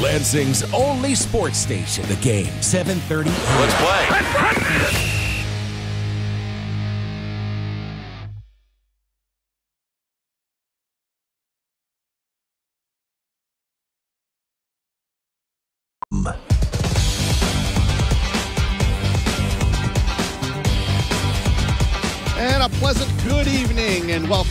Lansing's only sports station. The game, 7:30. Let's play.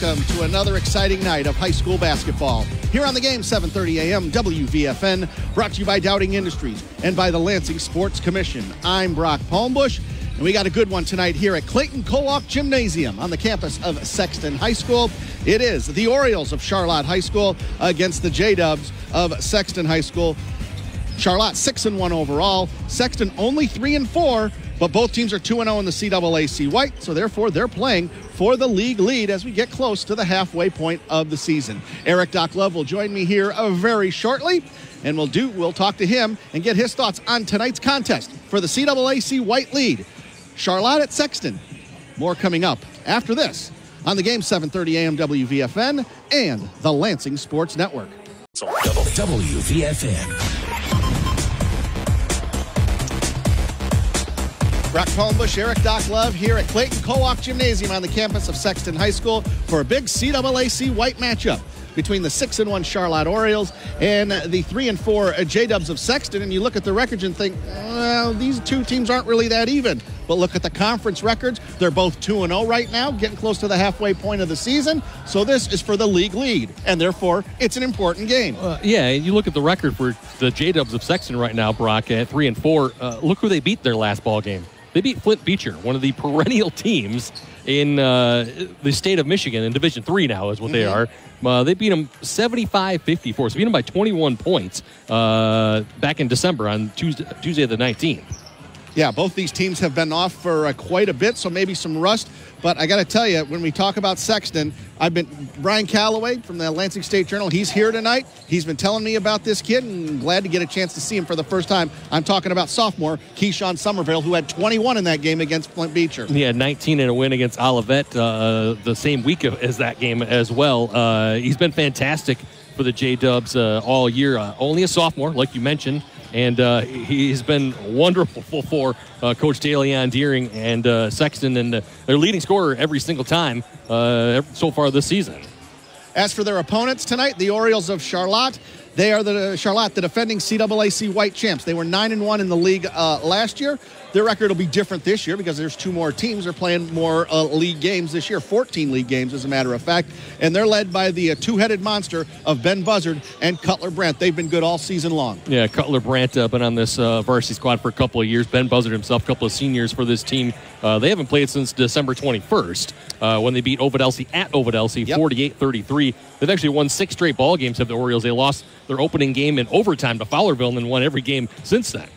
Welcome to another exciting night of high school basketball. Here on the game, 7:30 a.m. WVFN, brought to you by Dowding Industries and by the Lansing Sports Commission. I'm Brock Palmbos, and we got a good one tonight here at Clayton Co-op Gymnasium on the campus of Sexton High School. It is the Orioles of Charlotte High School against the J Dubs of Sexton High School. Charlotte six and one overall. Sexton only three and four, but both teams are two and zero in the CAAC White, so therefore they're playing for the league lead as we get close to the halfway point of the season. Erik Doc Love will join me here uh, very shortly, and we'll do we'll talk to him and get his thoughts on tonight's contest for the CAAC White lead. Charlotte at Sexton. More coming up after this on the game 7:30 a.m. WVFN and the Lansing Sports Network. WVFN. Brock Palmbos, Erik Doc Love here at Clayton Co-op Gymnasium on the campus of Sexton High School for a big CAAC white matchup between the six and one Charlotte Orioles and the three and four J Dubs of Sexton. And you look at the records and think, well, these two teams aren't really that even. But look at the conference records; they're both two and zero right now, getting close to the halfway point of the season. So this is for the league lead, and therefore it's an important game. Uh, yeah, and you look at the record for the J Dubs of Sexton right now, Brock, at three and four. Uh, look who they beat their last ball game. They beat Flint Beecher, one of the perennial teams in uh, the state of Michigan in Division Three now is what they are. Uh, they beat them 75-54, so beat them by 21 points uh, back in December on Tuesday, Tuesday the 19th. Yeah, both these teams have been off for uh, quite a bit, so maybe some rust. But I got to tell you, when we talk about Sexton, I've been Brian Calloway from the Lansing State Journal. He's here tonight. He's been telling me about this kid, and I'm glad to get a chance to see him for the first time. I'm talking about sophomore Keyshawn Somerville, who had 21 in that game against Flint Beecher. He had 19 in a win against Olivet uh, the same week as that game as well. Uh, he's been fantastic for the J Dubs uh, all year. Uh, only a sophomore, like you mentioned, and uh, he's been wonderful for uh, Coach DeLeon Deering and uh, Sexton, and uh, their leading scorer every single time uh, so far this season. As for their opponents tonight, the Orioles of Charlotte. They are the Charlotte, the defending CAAC white champs. They were nine and one in the league uh, last year. Their record will be different this year because there's two more teams. They're playing more uh, league games this year, 14 league games, as a matter of fact. And they're led by the uh, two-headed monster of Ben Buzzard and Cutler Brandt. They've been good all season long. Yeah, Cutler Brandt uh, been on this uh, varsity squad for a couple of years. Ben Buzzard himself, a couple of seniors for this team. Uh, they haven't played since December 21st uh, when they beat Ovid Elsie at Ovid Elsie Yep. 48 33. They've actually won six straight ball games of the Orioles. They lost their opening game in overtime to Fowlerville and then won every game since then.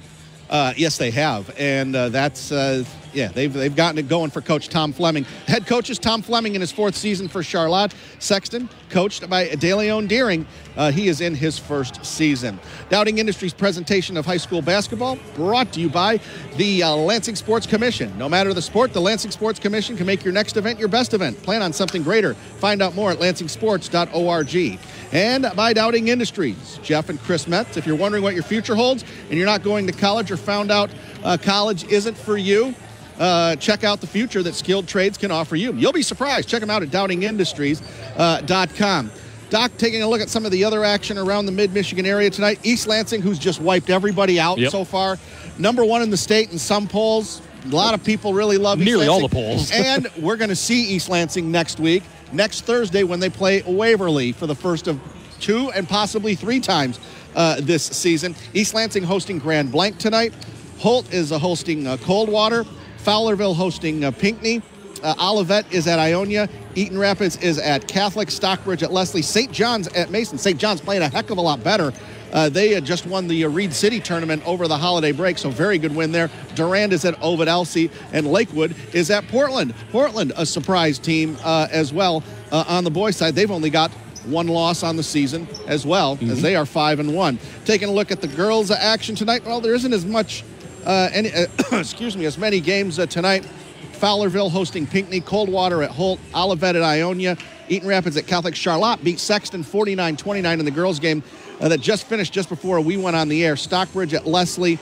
Uh, yes, they have, and uh, that's uh, yeah. They've they've gotten it going for Coach Tom Fleming. Head coach is Tom Fleming in his fourth season for Charlotte. Sexton, coached by DeLeon Deering, uh, he is in his first season. Dowding Industries presentation of high school basketball brought to you by the uh, Lansing Sports Commission. No matter the sport, the Lansing Sports Commission can make your next event your best event. Plan on something greater. Find out more at lansingsports.org. And by Dowding Industries, Jeff and Chris Metz. If you're wondering what your future holds and you're not going to college or found out uh, college isn't for you, uh, check out the future that skilled trades can offer you. You'll be surprised. Check them out at dowdingindustries.com. Doc, taking a look at some of the other action around the mid Michigan area tonight. East Lansing, who's just wiped everybody out Yep. so far, number one in the state in some polls. A lot of people really love East Nearly all Lansing. the polls. and we're going to see East Lansing next week, next Thursday, when they play Waverly for the first of two and possibly three times uh, this season. East Lansing hosting Grand Blanc tonight. Holt is uh, hosting uh, Coldwater. Fowlerville hosting uh, Pinckney. Uh, Olivet is at Ionia. Eaton Rapids is at Catholic. Stockbridge at Leslie. St. John's at Mason. St. John's playing a heck of a lot better. Uh, they just won the uh, Reed City tournament over the holiday break, so very good win there. Durand is at Ovid Elsie, and Lakewood is at Portland. Portland, a surprise team uh, as well uh, on the boys' side. They've only got one loss on the season as well, as they are five and one. Taking a look at the girls' action tonight, well, there isn't as much, uh, any, uh, excuse me, as many games uh, tonight. Fowlerville hosting Pinckney, Coldwater at Holt, Olivet at Ionia, Eaton Rapids at Catholic. Charlotte beat Sexton 49 29 in the girls' game. uh, that just finished just before we went on the air. Stockbridge at Leslie.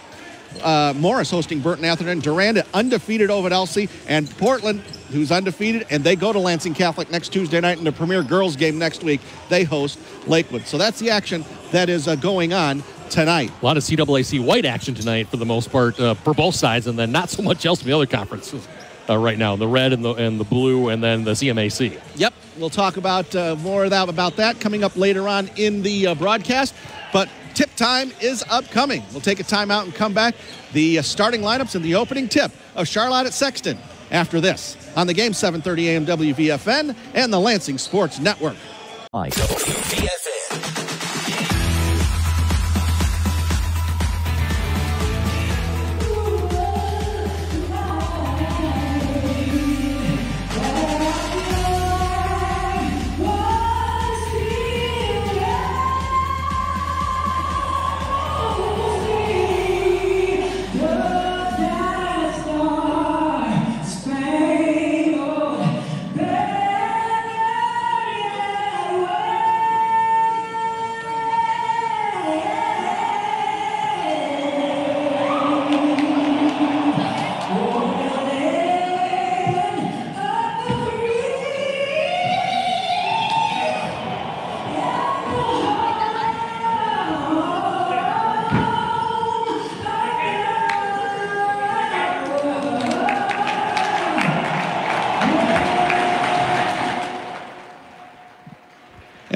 Uh, Morris hosting Burton Atherton. Durand undefeated over at Elsie. And Portland, who's undefeated, and they go to Lansing Catholic next Tuesday night in the premier girls game next week. They host Lakewood. So that's the action that is uh, going on tonight. A lot of CAAC white action tonight for the most part uh, for both sides, and then not so much else in the other conferences uh, right now. The red and the and the blue, and then the CMAC. Yep, we'll talk about uh, more of that, about that coming up later on in the uh, broadcast. But tip time is upcoming. We'll take a timeout and come back. The uh, starting lineups and the opening tip of Charlotte at Sexton after this on the game 7:30 a.m. WVFN and the Lansing Sports Network.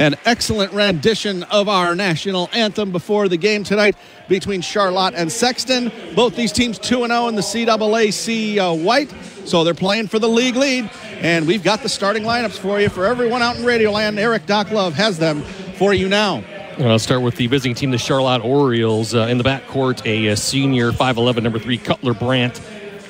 An excellent rendition of our national anthem before the game tonight between Charlotte and Sexton. Both these teams 2 0 in the CAAC uh, white, so they're playing for the league lead. And we've got the starting lineups for you for everyone out in Radioland. Erik Doc Love has them for you now. I'll start with the visiting team, the Charlotte Orioles. Uh, in the backcourt, a, a senior 5'11, number three, Cutler Brandt.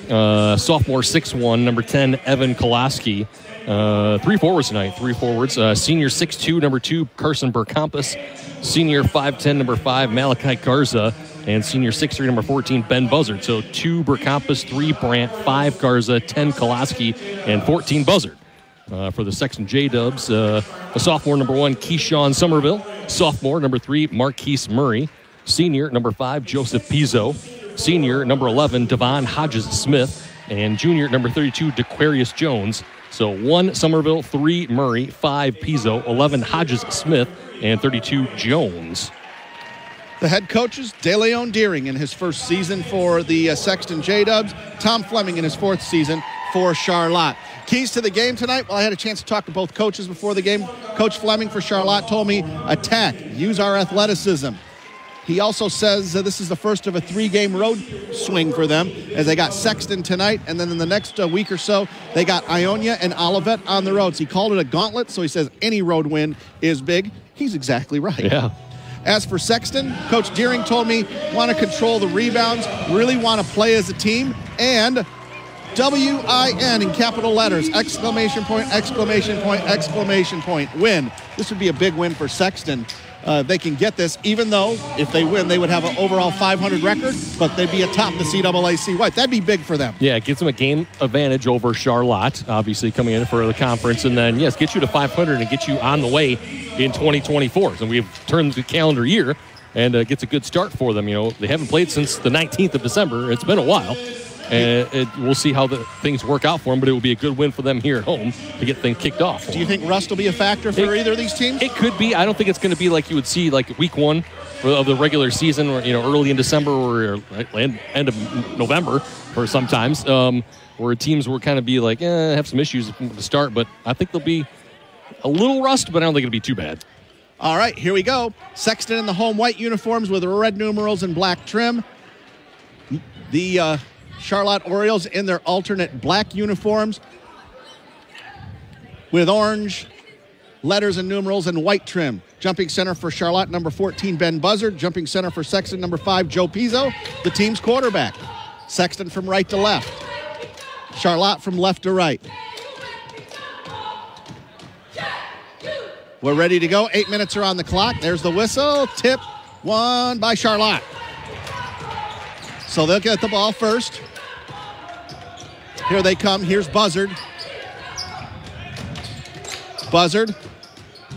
Uh, sophomore 6'1, number 10, Evan Kolaski. Uh, three forwards tonight, three forwards. Uh, senior 6'2, number two, Carson Burkampas. Senior 5'10, number five, Malachi Garza. And senior 6'3, number 14, Ben Buzzard. So two Burkampas, three Brandt, five Garza, 10 Kolaski, and 14 Buzzard. Uh, for the Sexton J Dubs, uh, a sophomore number one, Keyshawn Somerville. Sophomore number three, Marquise Murray. Senior number five, Joseph Pizzo. Senior number 11, Devon Hodges Smith. And junior number 32, DeQuarius Jones. So one Somerville, three Murray, five Pizzo, 11 Hodges Smith, and 32 Jones. The head coaches, DeLeon Deering in his first season for the uh, Sexton J Dubs, Tom Fleming in his fourth season for Charlotte. Keys to the game tonight. Well, I had a chance to talk to both coaches before the game. Coach Fleming for Charlotte told me attack, use our athleticism. He also says uh, this is the first of a three game road swing for them as they got Sexton tonight, and then in the next uh, week or so, they got Ionia and Olivet on the roads. He called it a gauntlet, so he says any road win is big. He's exactly right. Yeah. As for Sexton, Coach Deering told me want to control the rebounds, really want to play as a team, and W I N in capital letters, exclamation point, exclamation point, exclamation point, win. This would be a big win for Sexton. Uh, they can get this, even though if they win, they would have an overall 500 record, but they'd be atop the CAAC White. That'd be big for them. Yeah, it gives them a game advantage over Charlotte, obviously coming in for the conference, and then yes, get you to 500 and get you on the way in 2024. So we've turned the calendar year, and uh, gets a good start for them. You know, they haven't played since the 19th of December. It's been a while. And it, we'll see how the things work out for them, but it will be a good win for them here at home to get things kicked off. Do you think rust will be a factor for It- either of these teams? It could be. I don't think it's going to be like you would see like week one of the regular season, or you know, early in December or end, end of November, or sometimes um, where teams will kind of be like, eh, have some issues to start. But I think they'll be a little rust, but I don't think it'll be too bad. All right, here we go. Sexton in the home white uniforms with red numerals and black trim. The uh, Charlotte Orioles in their alternate black uniforms with orange letters and numerals and white trim. Jumping center for Charlotte, number 14, Ben Buzzard. Jumping center for Sexton, number 5, Joe Pizzo, the team's quarterback. Sexton from right to left. Charlotte from left to right. We're ready to go. Eight minutes are on the clock. There's the whistle. Tip one by Charlotte. So they'll get the ball first. Here they come. Here's Buzzard. Buzzard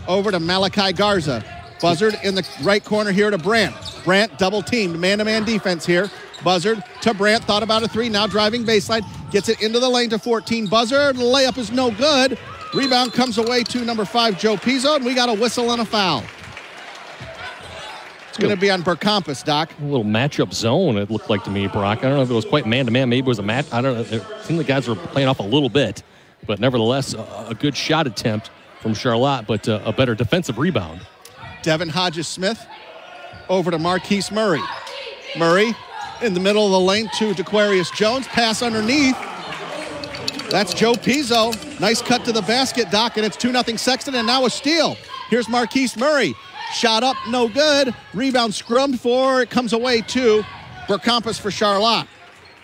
over to Malachi Garza. Buzzard in the right corner here to Brandt. Brandt double teamed, man to man defense here. Buzzard to Brandt, thought about a three, now driving baseline, gets it into the lane to 14. Buzzard, layup is no good. Rebound comes away to number five, Joe Pizzo, and we got a whistle and a foul. It's going to be on Burkampus, Doc. A little matchup zone, it looked like to me, Brock. I don't know if it was quite man to man. Maybe it was a match. I don't know. It seemed the guys were playing off a little bit, but nevertheless, a, a good shot attempt from Charlotte, but uh, a better defensive rebound. Devin Hodges Smith over to Marquise Murray. Murray in the middle of the lane to DeQuarius Jones. Pass underneath. That's Joe Pizzo. Nice cut to the basket, Doc, and it's 2 0 Sexton, and now a steal. Here's Marquise Murray. Shot up, no good. Rebound scrummed for, it comes away to Burkampus for Charlotte.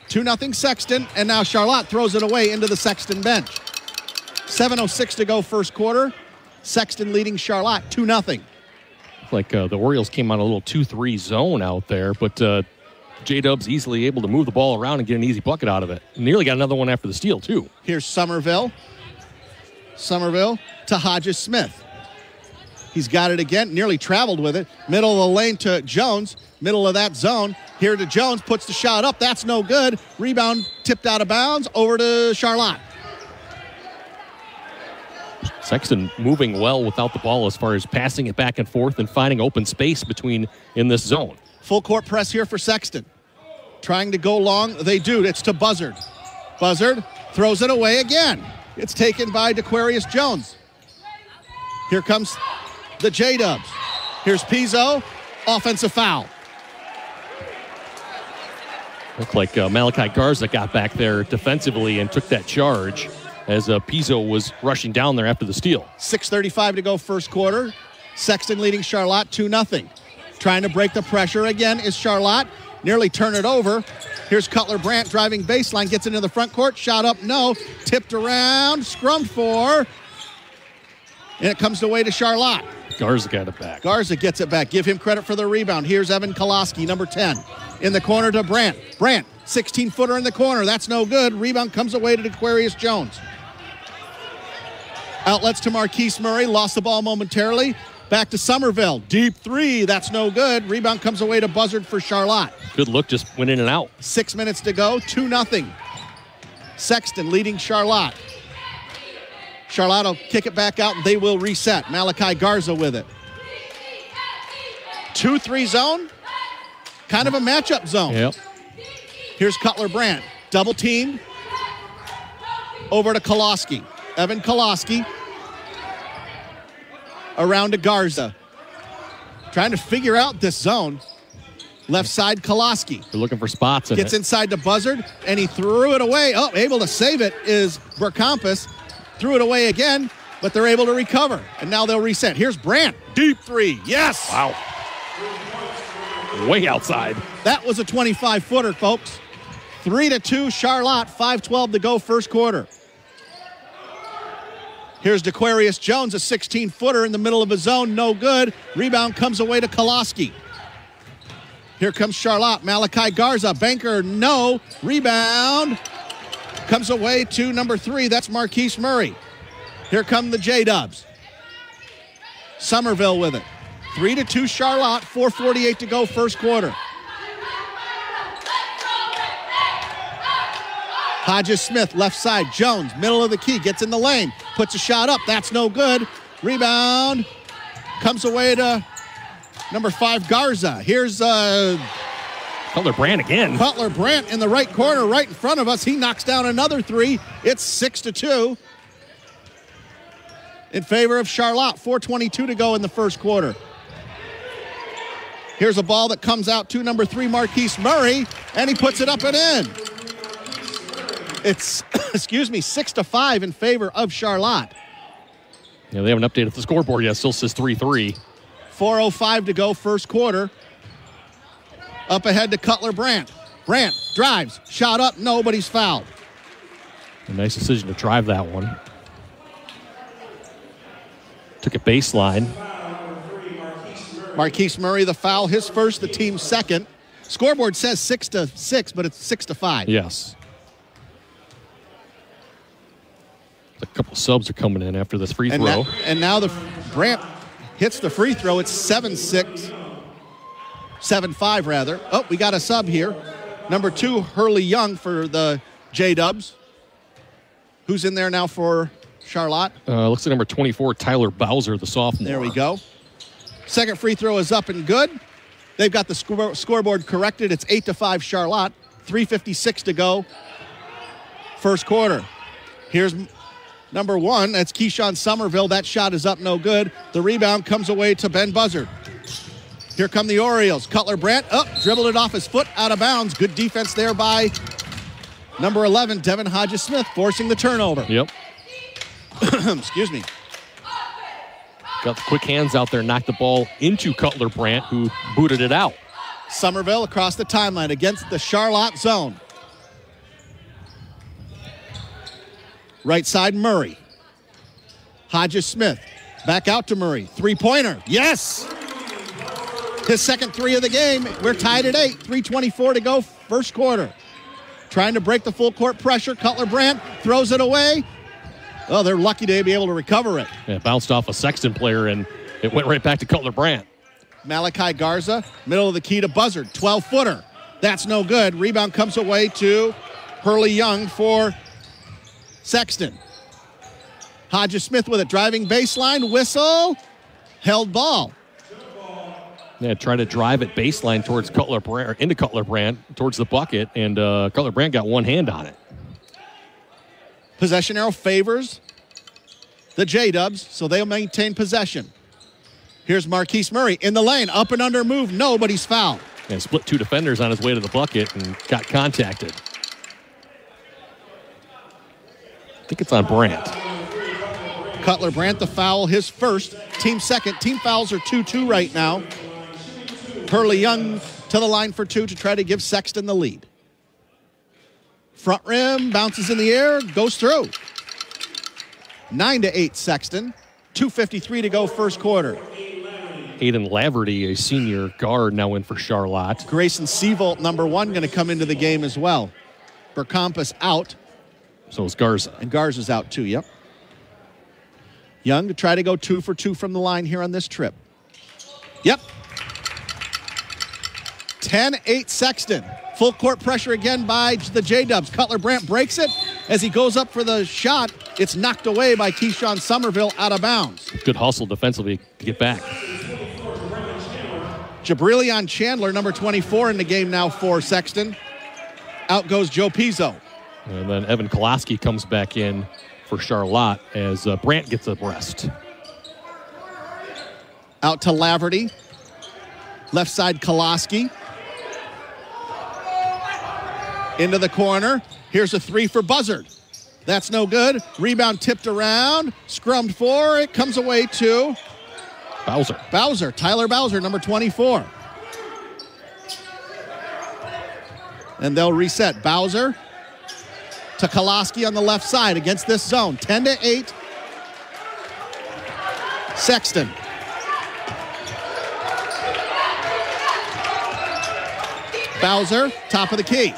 2 0 Sexton, and now Charlotte throws it away into the Sexton bench. 7.06 to go, first quarter. Sexton leading Charlotte 2 0. Like uh, the Orioles came on a little 2 3 zone out there, but uh, J Dub's easily able to move the ball around and get an easy bucket out of it. Nearly got another one after the steal, too. Here's Somerville. Somerville to Hodges Smith. He's got it again, nearly traveled with it. Middle of the lane to Jones, middle of that zone. Here to Jones, puts the shot up. That's no good. Rebound tipped out of bounds over to Charlotte. Sexton moving well without the ball as far as passing it back and forth and finding open space between in this zone. Full court press here for Sexton. Trying to go long, they do. It's to Buzzard. Buzzard throws it away again. It's taken by DeQuarius Jones. Here comes the J Dubs. Here's Pizzo. Offensive foul. Looked like uh, Malachi Garza got back there defensively and took that charge as uh, Pizzo was rushing down there after the steal. 6.35 to go, first quarter. Sexton leading Charlotte 2 0. Trying to break the pressure again is Charlotte. Nearly turn it over. Here's Cutler Brandt driving baseline, gets into the front court. Shot up, no. Tipped around, scrum for. And it comes away to Charlotte. Garza got it back. Garza gets it back. Give him credit for the rebound. Here's Evan Koloski, number 10. In the corner to Brandt. Brandt, 16 footer in the corner. That's no good. Rebound comes away to DeQuarius Jones. Outlets to Marquise Murray. Lost the ball momentarily. Back to Somerville. Deep three. That's no good. Rebound comes away to Buzzard for Charlotte. Good look, just went in and out. Six minutes to go. 2 0. Sexton leading Charlotte. Charlotte will kick it back out and they will reset. Malachi Garza with it. 2 3 zone. Kind of a matchup zone. Yep. Here's Cutler Brandt. Double team. Over to Koloski. Evan Koloski. Around to Garza. Trying to figure out this zone. Left side, Koloski. They're looking for spots in Gets it. inside to Buzzard, and he threw it away. Oh, able to save it is Burkampus. Threw it away again, but they're able to recover. And now they'll reset. Here's Brandt. Deep three. Yes. Wow. Way outside. That was a 25 footer, folks. Three to two, Charlotte. 5:12 to go, first quarter. Here's DeQuarius Jones, a 16 footer in the middle of a zone, no good. Rebound comes away to Koloski. Here comes Charlotte. Malachi Garza, banker, no. Rebound comes away to number three. That's Marquise Murray. Here come the J Dubs. Somerville with it. Three to two, Charlotte. 4:48 to go, first quarter. Hodges Smith, left side. Jones, middle of the key, gets in the lane, puts a shot up. That's no good. Rebound comes away to number five, Garza. Here's uh, Cutler Brandt again. Cutler Brandt in the right corner, right in front of us. He knocks down another three. It's six to two in favor of Charlotte. 4:22 to go in the first quarter. Here's a ball that comes out to number three, Marquise Murray, and he puts it up and in. It's excuse me, six to five in favor of Charlotte. Yeah, they haven't updated the scoreboard yet. Still says 3 3. 4.05 to go, first quarter. Up ahead to Cutler Brandt. Brandt drives, shot up, nobody's fouled. A nice decision to drive that one. Took a baseline. Marquise Murray, the foul, his first, the team's second. Scoreboard says six to six, but it's six to five. Yes. A couple subs are coming in after this free And, throw. that- and now the Brandt hits the free throw. It's 7 6, 7 5 rather. Oh, we got a sub here. Number two, Hurley Young for the J Dubs. Who's in there now for Charlotte? Uh, looks like number 24, Tyler Bowser, the sophomore. There we go. Second free throw is up and good. They've got the score- scoreboard corrected. It's 8 to 5 Charlotte. 356 to go. First quarter. Here's number 1. That's Keyshawn Somerville. That shot is up no good. The rebound comes away to Ben Buzzard. Here come the Orioles. Cutler Brandt up, dribbled it off his foot out of bounds. Good defense there by number 11, Devin Hodges Smith, forcing the turnover. Yep. Excuse me. Got the quick hands out there, knocked the ball into Cutler Brandt, who booted it out. Somerville across the timeline against the Charlotte zone. Right side, Murray. Hodges Smith. Back out to Murray. Three pointer. Yes! His second three of the game. We're tied at eight. 3.24 to go, first quarter. Trying to break the full court pressure. Cutler Brandt throws it away. Oh, they're lucky to be able to recover it. Yeah, bounced off a Sexton player, and it went right back to Cutler Brandt. Malachi Garza, middle of the key to Buzzard, 12 footer. That's no good. Rebound comes away to Hurley Young for Sexton. Hodges Smith with it, driving baseline, whistle, held ball. Yeah, trying to drive it baseline towards Cutler Brandt, or into Cutler Brandt, towards the bucket, and uh, Cutler Brandt got one hand on it. Possession arrow favors the J Dubs, so they'll maintain possession. Here's Marquise Murray in the lane, up and under move, no, but he's fouled. And split two defenders on his way to the bucket and got contacted. I think it's on Brandt. Cutler Brandt the foul, his first, team second. Team fouls are 2 2 right now. Hurley Young to the line for two to try to give Sexton the lead. Front rim bounces in the air, goes through. Nine to eight, Sexton. 2.53 to go, first quarter. Aiden Laverty, a senior guard, now in for Charlotte. Grayson Seavolt, number one, going to come into the game as well. Burkampus out, So is Garza. and Garza's out too, yep. Young to try to go two for two from the line here on this trip. Yep. 10 8 Sexton. Full court pressure again by the J Dubs. Cutler Brandt breaks it. As he goes up for the shot, it's knocked away by Keyshawn Somerville out of bounds. Good hustle defensively to get back. Jabrilion Chandler, number 24 in the game now for Sexton. Out goes Joe Pizzo. And then Evan Kolaski comes back in for Charlotte as uh, Brandt gets a rest. Out to Laverty. Left side, Koloski. Into the corner. Here's a three for Buzzard. That's no good. Rebound tipped around. Scrummed for. It comes away to Bowser. Bowser. Tyler Bowser, number 24. And they'll reset. Bowser to Koloski on the left side against this zone. 10 to 8. Sexton. Bowser, top of the key.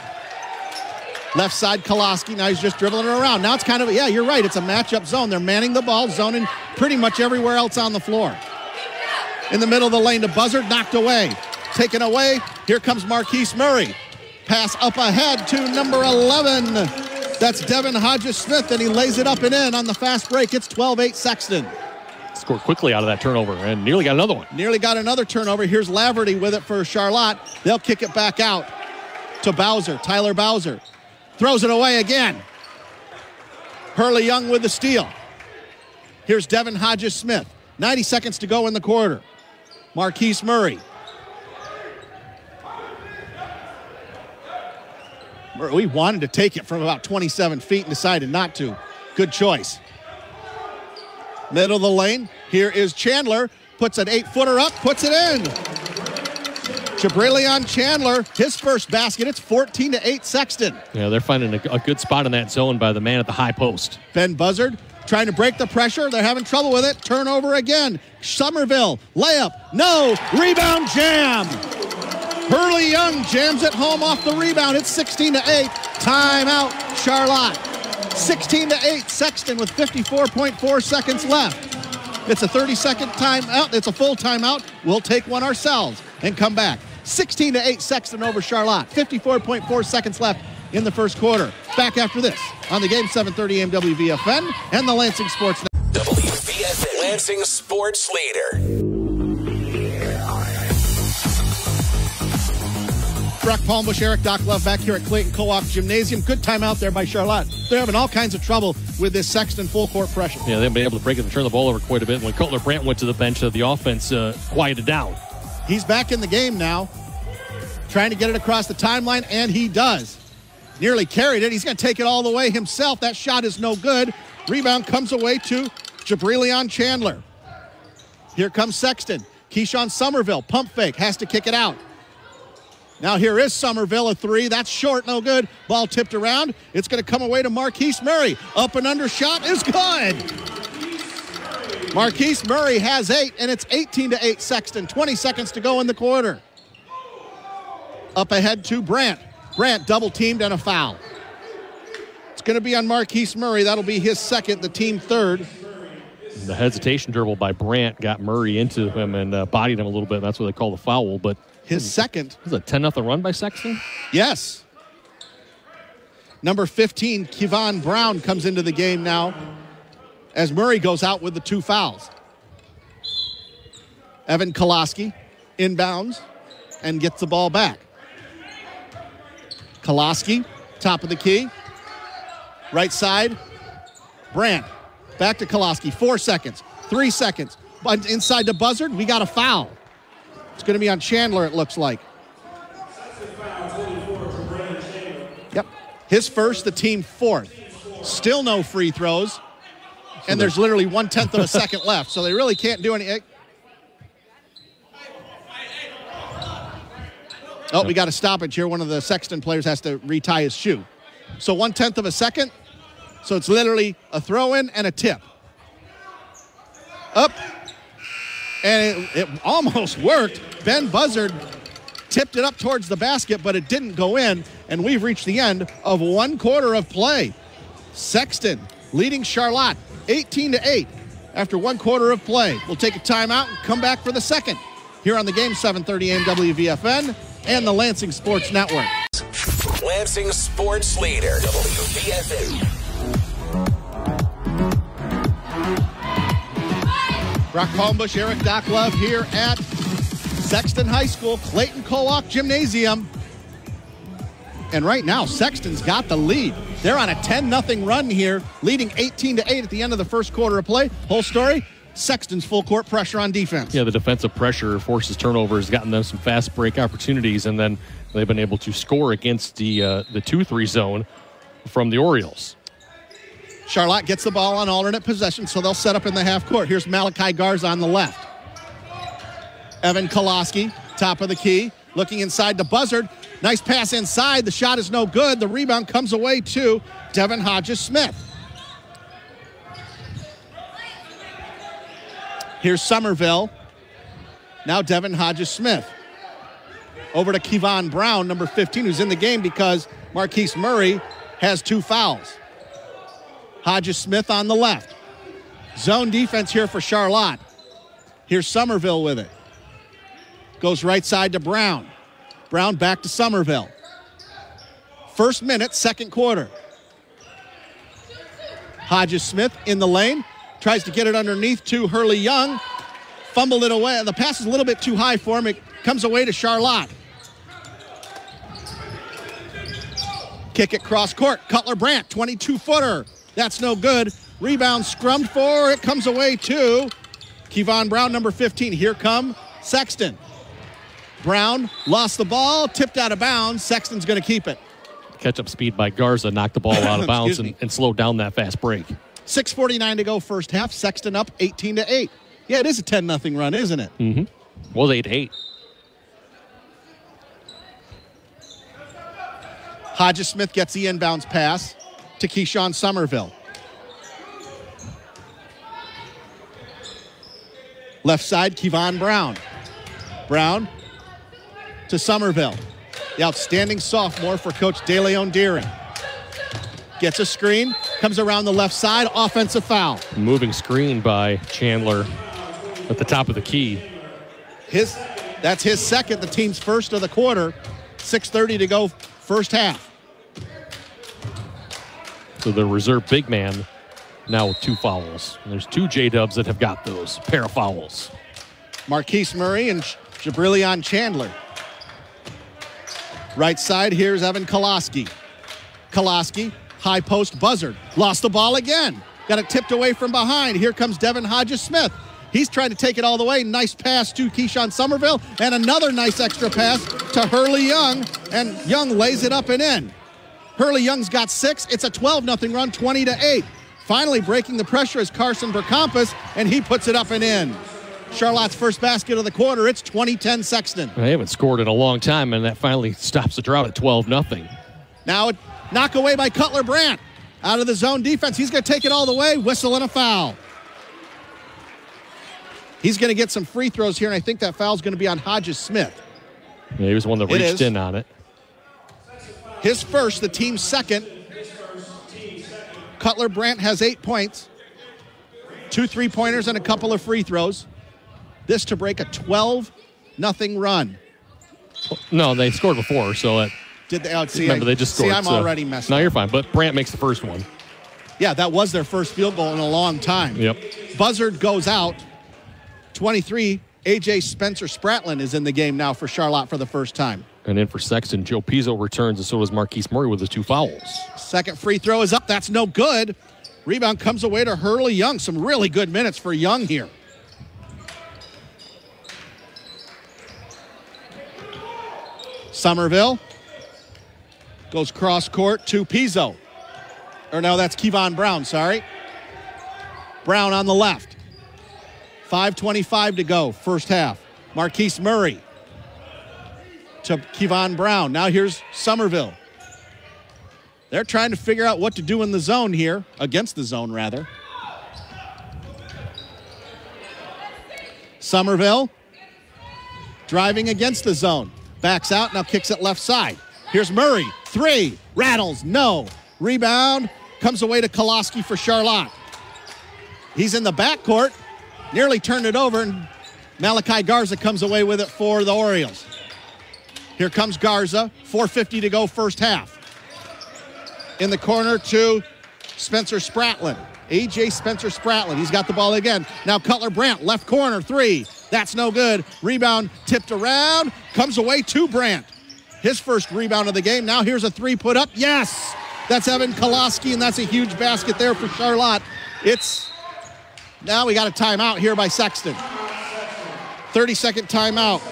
Left side, Koloski. Now he's just dribbling it around. Now it's kind of, yeah, you're right. It's a matchup zone. They're manning the ball, zoning pretty much everywhere else on the floor. In the middle of the lane to Buzzard, knocked away. Taken away. Here comes Marquise Murray. Pass up ahead to number 11. That's Devin Hodges Smith, and he lays it up and in on the fast break. It's 12 8 Sexton. Scored quickly out of that turnover and nearly got another one. Nearly got another turnover. Here's Laverty with it for Charlotte. They'll kick it back out to Bowser. Tyler Bowser throws it away again. Hurley Young with the steal. Here's Devin Hodges Smith. 90 seconds to go in the quarter. Marquise Murray. We wanted to take it from about 27 feet and decided not to. Good choice. Middle of the lane. Here is Chandler. Puts an eight footer up, puts it in. Jabrilion Chandler, his first basket. It's 14 to 8 Sexton. Yeah, they're finding a, a good spot in that zone by the man at the high post. Ben Buzzard trying to break the pressure. They're having trouble with it. Turnover again. Somerville, layup. No. Rebound jam. Hurley Young jams it home off the rebound. It's 16 to 8. Timeout, Charlotte. 16 to 8. Sexton with 54.4 seconds left. It's a 30 second timeout. It's a full timeout. We'll take one ourselves and come back. 16 to 8 Sexton over Charlotte. 54.4 seconds left in the first quarter. Back after this on the game 730 AM WVFN and the Lansing Sports Network. WVFN Lansing Sports Leader. Brock Palmbos, Erik Doc Love back here at Clayton Co-op Gymnasium. Good time out there by Charlotte. They're having all kinds of trouble with this Sexton full court pressure. Yeah, they've been able to break it and turn the ball over quite a bit. When Cutler Brandt went to the bench, uh, the offense uh, quieted down. He's back in the game now, trying to get it across the timeline, and he does. Nearly carried it. He's going to take it all the way himself. That shot is no good. Rebound comes away to Jabrilion Chandler. Here comes Sexton. Keyshawn Somerville, pump fake, has to kick it out. Now here is Somerville, a three. That's short, no good. Ball tipped around. It's going to come away to Marquise Murray. Up and under shot is good. Marquise Murray has eight, and it's 18 to 8 Sexton. 20 seconds to go in the quarter. Up ahead to Brandt. Brandt double teamed and a foul. It's going to be on Marquise Murray. That'll be his second, the team third. The hesitation dribble by Brandt got Murray into him and uh, bodied him a little bit. That's what they call the foul. But His second, is a 10 0 run by Sexton. yes. Number 15, Kevon Brown comes into the game now as Murray goes out with the two fouls. Evan Koloski inbounds and gets the ball back. Koloski, top of the key. Right side, Brandt. Back to Koloski. Four seconds, three seconds. But inside the Buzzard, we got a foul. It's going to be on Chandler, it looks like. Yep. His first, the team fourth. Still no free throws. And there's literally one tenth of a second left, so they really can't do any. Eh. Oh, we got a stoppage here. One of the Sexton players has to retie his shoe. So one tenth of a second. So it's literally a throw in and a tip. Up. And it, it almost worked. Ben Buzzard tipped it up towards the basket, but it didn't go in. And we've reached the end of one quarter of play. Sexton leading Charlotte 18 to 8 after one quarter of play. We'll take a timeout and come back for the second here on the game 730 AM WVFN and the Lansing Sports Network. Lansing Sports Leader. WVFN. Brock Palmbos, Eric Docklove here at Sexton High School, Clayton Co-op Gymnasium. And right now, Sexton's got the lead. They're on a 10 0 run here, leading 18 to 8 at the end of the first quarter of play. Whole story Sexton's full court pressure on defense. Yeah, the defensive pressure forces turnovers, gotten them some fast break opportunities, and then they've been able to score against the uh, the two three zone from the Orioles. Charlotte gets the ball on alternate possession, so they'll set up in the half court. Here's Malachi Garza on the left. Evan Koloski, top of the key, looking inside the Buzzard. Nice pass inside. The shot is no good. The rebound comes away to Devin Hodges Smith. Here's Somerville. Now Devin Hodges Smith. Over to Kevon Brown, number 15, who's in the game because Marquise Murray has two fouls. Hodges Smith on the left. Zone defense here for Charlotte. Here's Somerville with it. Goes right side to Brown. Brown back to Somerville. First minute, second quarter. Hodges Smith in the lane. Tries to get it underneath to Hurley Young. Fumbled it away. The pass is a little bit too high for him. It comes away to Charlotte. Kick it cross court. Cutler Brandt, 22 footer. That's no good. Rebound scrummed for. It comes away to Kevon Brown, number 15. Here come Sexton. Brown lost the ball, tipped out of bounds. Sexton's going to keep it. Catch up speed by Garza knocked the ball out of bounds and, and slowed down that fast break. 6.49 to go, first half. Sexton up 18 to 8. Yeah, it is a 10 0 run, isn't it? Mm-hmm. Was eight eight. Hodges Smith gets the inbounds pass to Keyshawn Somerville. Left side, Kevon Brown. Brown to Somerville. The outstanding sophomore for Coach DeLeon Deering. Gets a screen, comes around the left side, offensive foul. Moving screen by Chandler at the top of the key. His that's his second, the team's first of the quarter. 6:30 to go, first half. So the reserve big man now with two fouls. And there's two J Dubs that have got those pair of fouls. Marquise Murray and Jabrillion Chandler. Right side, here's Evan Koloski. Koloski, high post Buzzard. Lost the ball again. Got it tipped away from behind. Here comes Devin Hodges Smith. He's trying to take it all the way. Nice pass to Keyshawn Somerville, and another nice extra pass to Hurley Young, and Young lays it up and in. Hurley Young's got six. It's a 12 0 run, 20 to 8. Finally breaking the pressure is Carson Bercampus, and he puts it up and in. Charlotte's first basket of the quarter. It's 2010 Sexton. They haven't scored in a long time, and that finally stops the drought at 12 0. Now, a knock away by Cutler Brandt. Out of the zone defense. He's going to take it all the way. Whistle and a foul. He's going to get some free throws here, and I think that foul's going to be on Hodges Smith. Yeah, he was one that reached in on it. His first, the team's second. Cutler Brandt has eight points, two three pointers, and a couple of free throws. This to break a 12 nothing run. No, they scored before, so it, Did they? Oh, see, remember I, they just scored. See, I'm so- already messed No, up. you're fine. But Brandt makes the first one. Yeah, that was their first field goal in a long time. Yep. Buzzard goes out. 23. AJ Spencer Spratlin is in the game now for Charlotte for the first time. And in for Sexton, Joe Pizzo returns, and so does Marquise Murray with the two fouls. Second free throw is up. That's no good. Rebound comes away to Hurley Young. Some really good minutes for Young here. Somerville goes cross court to Pizzo. Or no, that's Kevon Brown, sorry. Brown on the left. 5.25 to go, first half. Marquise Murray to Kevon Brown. Now here's Somerville. They're trying to figure out what to do in the zone here, against the zone, rather. Somerville driving against the zone. Backs out, now kicks it left side. Here's Murray. Three. Rattles. No. Rebound. Comes away to Koloski for Charlotte. He's in the backcourt. Nearly turned it over, and Malachi Garza comes away with it for the Orioles. Here comes Garza. 4.50 to go, first half in the corner to Spencer Spratlin. AJ Spencer Spratlin. He's got the ball again. Now Cutler Brandt, left corner, three. That's no good. Rebound tipped around, comes away to Brandt. His first rebound of the game. Now here's a three put up. Yes! That's Evan Koloski, and that's a huge basket there for Charlotte. It's now we got a timeout here by Sexton. 30 second timeout.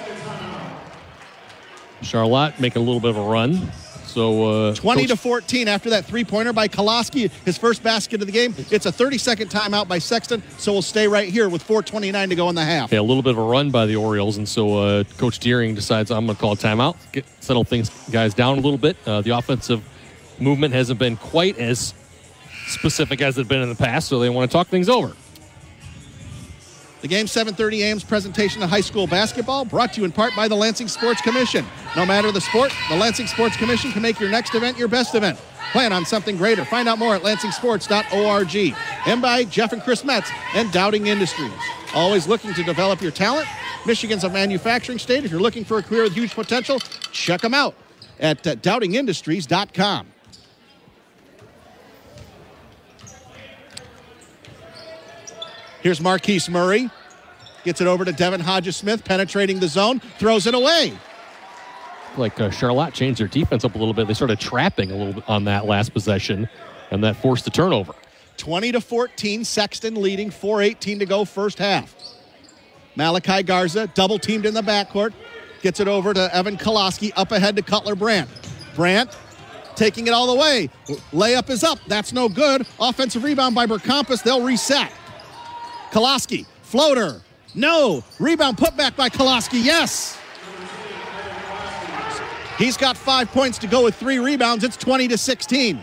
Charlotte making a little bit of a run. So uh, 20 to 14 after that three pointer by Koloski, his first basket of the game. It's a 30 second timeout by Sexton, so we'll stay right here with 4.29 to go in the half. Okay, a little bit of a run by the Orioles, and so uh, Coach Deering decides I'm going to call a timeout, get settle things guys down a little bit. Uh, the offensive movement hasn't been quite as specific as it's been in the past, so they want to talk things over. The game 7:30 a.m.'s presentation of high school basketball brought to you in part by the Lansing Sports Commission. No matter the sport, the Lansing Sports Commission can make your next event your best event. Plan on something greater. Find out more at lansingsports.org. And by Jeff and Chris Metz and Dowding Industries. Always looking to develop your talent. Michigan's a manufacturing state. If you're looking for a career with huge potential, check them out at uh, dowdingindustries.com. Here's Marquise Murray. Gets it over to Devin Hodges Smith, penetrating the zone, throws it away. Like uh, Charlotte changed their defense up a little bit. They started trapping a little bit on that last possession, and that forced the turnover. 20 to 14, Sexton leading, 4.18 to go, first half. Malachi Garza, double teamed in the backcourt, gets it over to Evan Koloski, up ahead to Cutler Brandt. Brandt taking it all the way. Layup is up. That's no good. Offensive rebound by Bercampus. They'll reset. Koloski, floater. No. Rebound put back by Koloski. Yes. He's got five points to go with three rebounds. It's 20 to 16.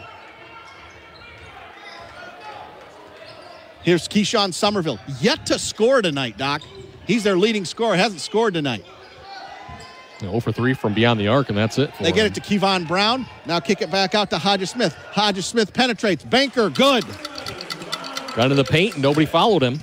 Here's Keyshawn Somerville. Yet to score tonight, Doc. He's their leading scorer. Hasn't scored tonight. 0 for 3 from beyond the arc, and that's it. They get it to Kevon Brown. Now kick it back out to Hodges Smith. Hodges Smith penetrates. Banker, good. Got into the paint, and nobody followed him.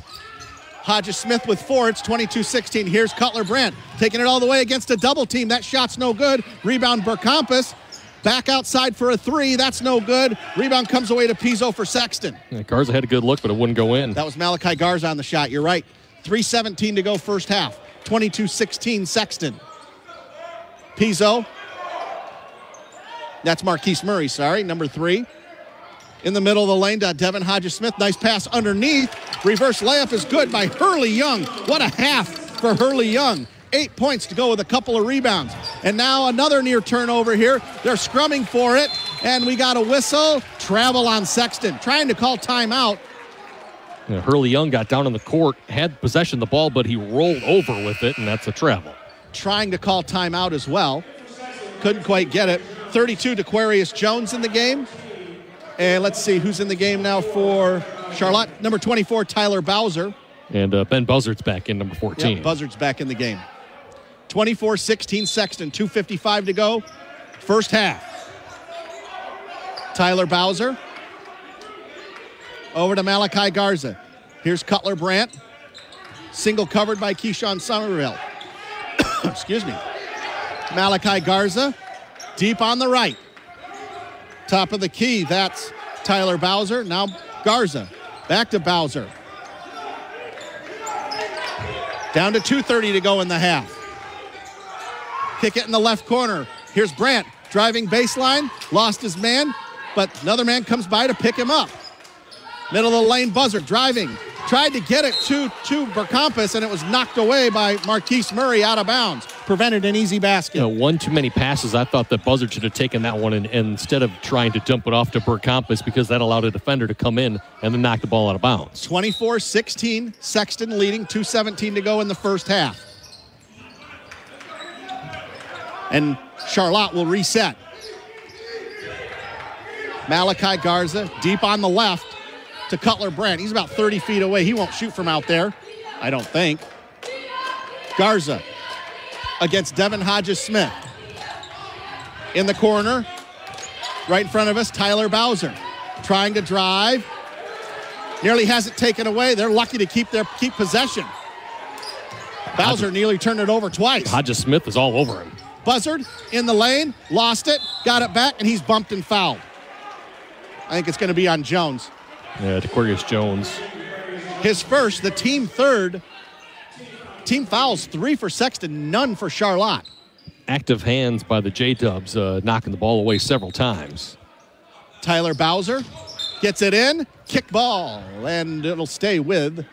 Hodges Smith with four. It's 22 16. Here's Cutler Brandt taking it all the way against a double team. That shot's no good. Rebound Burkampus. Back outside for a three. That's no good. Rebound comes away to Pizzo for Sexton. Yeah, Garza had a good look, but it wouldn't go in. That was Malachi Garza on the shot. You're right. 3.17 to go first half. 22 16 Sexton. Pizzo. That's Marquise Murray, sorry, number three. In the middle of the lane to Devin Hodges Smith. Nice pass underneath. Reverse layup is good by Hurley Young. What a half for Hurley Young. Eight points to go with a couple of rebounds. And now another near turnover here. They're scrumming for it. And we got a whistle. Travel on Sexton. Trying to call timeout. Yeah, Hurley Young got down on the court, had possession of the ball, but he rolled over with it, and that's a travel. Trying to call timeout as well. Couldn't quite get it. 32 to Aquarius Jones in the game. And let's see who's in the game now for Charlotte. Number 24, Tyler Bowser. And uh, Ben Buzzard's back in number 14. Yep, Buzzard's back in the game. 24 16 Sexton, 2.55 to go. First half. Tyler Bowser. Over to Malachi Garza. Here's Cutler Brandt. Single covered by Keyshawn Somerville. Excuse me. Malachi Garza. Deep on the right. Top of the key. That's Tyler Bowser. Now Garza. Back to Bowser. Down to 2.30 to go in the half. Kick it in the left corner. Here's Brandt driving baseline. Lost his man, but another man comes by to pick him up. Middle of the lane, Buzzard driving. Tried to get it to, to Burkampus, and it was knocked away by Marquise Murray out of bounds. Prevented an easy basket. You know, one too many passes. I thought that Buzzard should have taken that one and, and instead of trying to dump it off to Burkampus because that allowed a defender to come in and then knock the ball out of bounds. 24 16, Sexton leading, 2.17 to go in the first half. And Charlotte will reset. Malachi Garza deep on the left to Cutler Brandt. He's about 30 feet away. He won't shoot from out there, I don't think. Garza against Devin Hodges Smith. In the corner, right in front of us, Tyler Bowser trying to drive. Nearly has it taken away. They're lucky to keep their keep possession. Bowser Hodges- nearly turned it over twice. Hodges Smith is all over him. Buzzard in the lane, lost it, got it back, and he's bumped and fouled. I think it's going to be on Jones. Yeah, Aquarius Jones. His first, the team third. Team fouls, three for Sexton, none for Charlotte. Active hands by the J Dubs, uh, knocking the ball away several times. Tyler Bowser gets it in, kick ball, and it'll stay with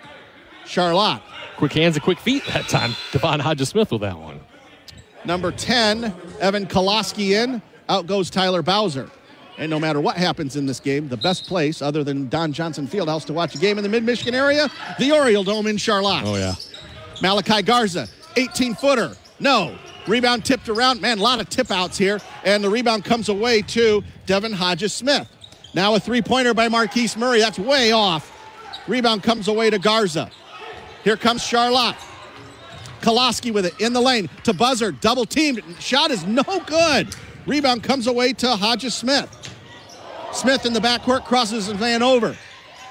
Charlotte. Quick hands and quick feet that time. Devin Hodges Smith with that one. Number 10, Evan Koloski in. Out goes Tyler Bowser. And no matter what happens in this game, the best place, other than Don Johnson Fieldhouse, to watch a game in the Mid Michigan area, the Oriole Dome in Charlotte. Oh, yeah. Malachi Garza, 18 footer. No. Rebound tipped around. Man, a lot of tip outs here. And the rebound comes away to Devin Hodges Smith. Now a three pointer by Marquise Murray. That's way off. Rebound comes away to Garza. Here comes Charlotte. Koloski with it in the lane to Buzzard. Double teamed. Shot is no good. Rebound comes away to Hodges Smith. Smith in the backcourt crosses his man over.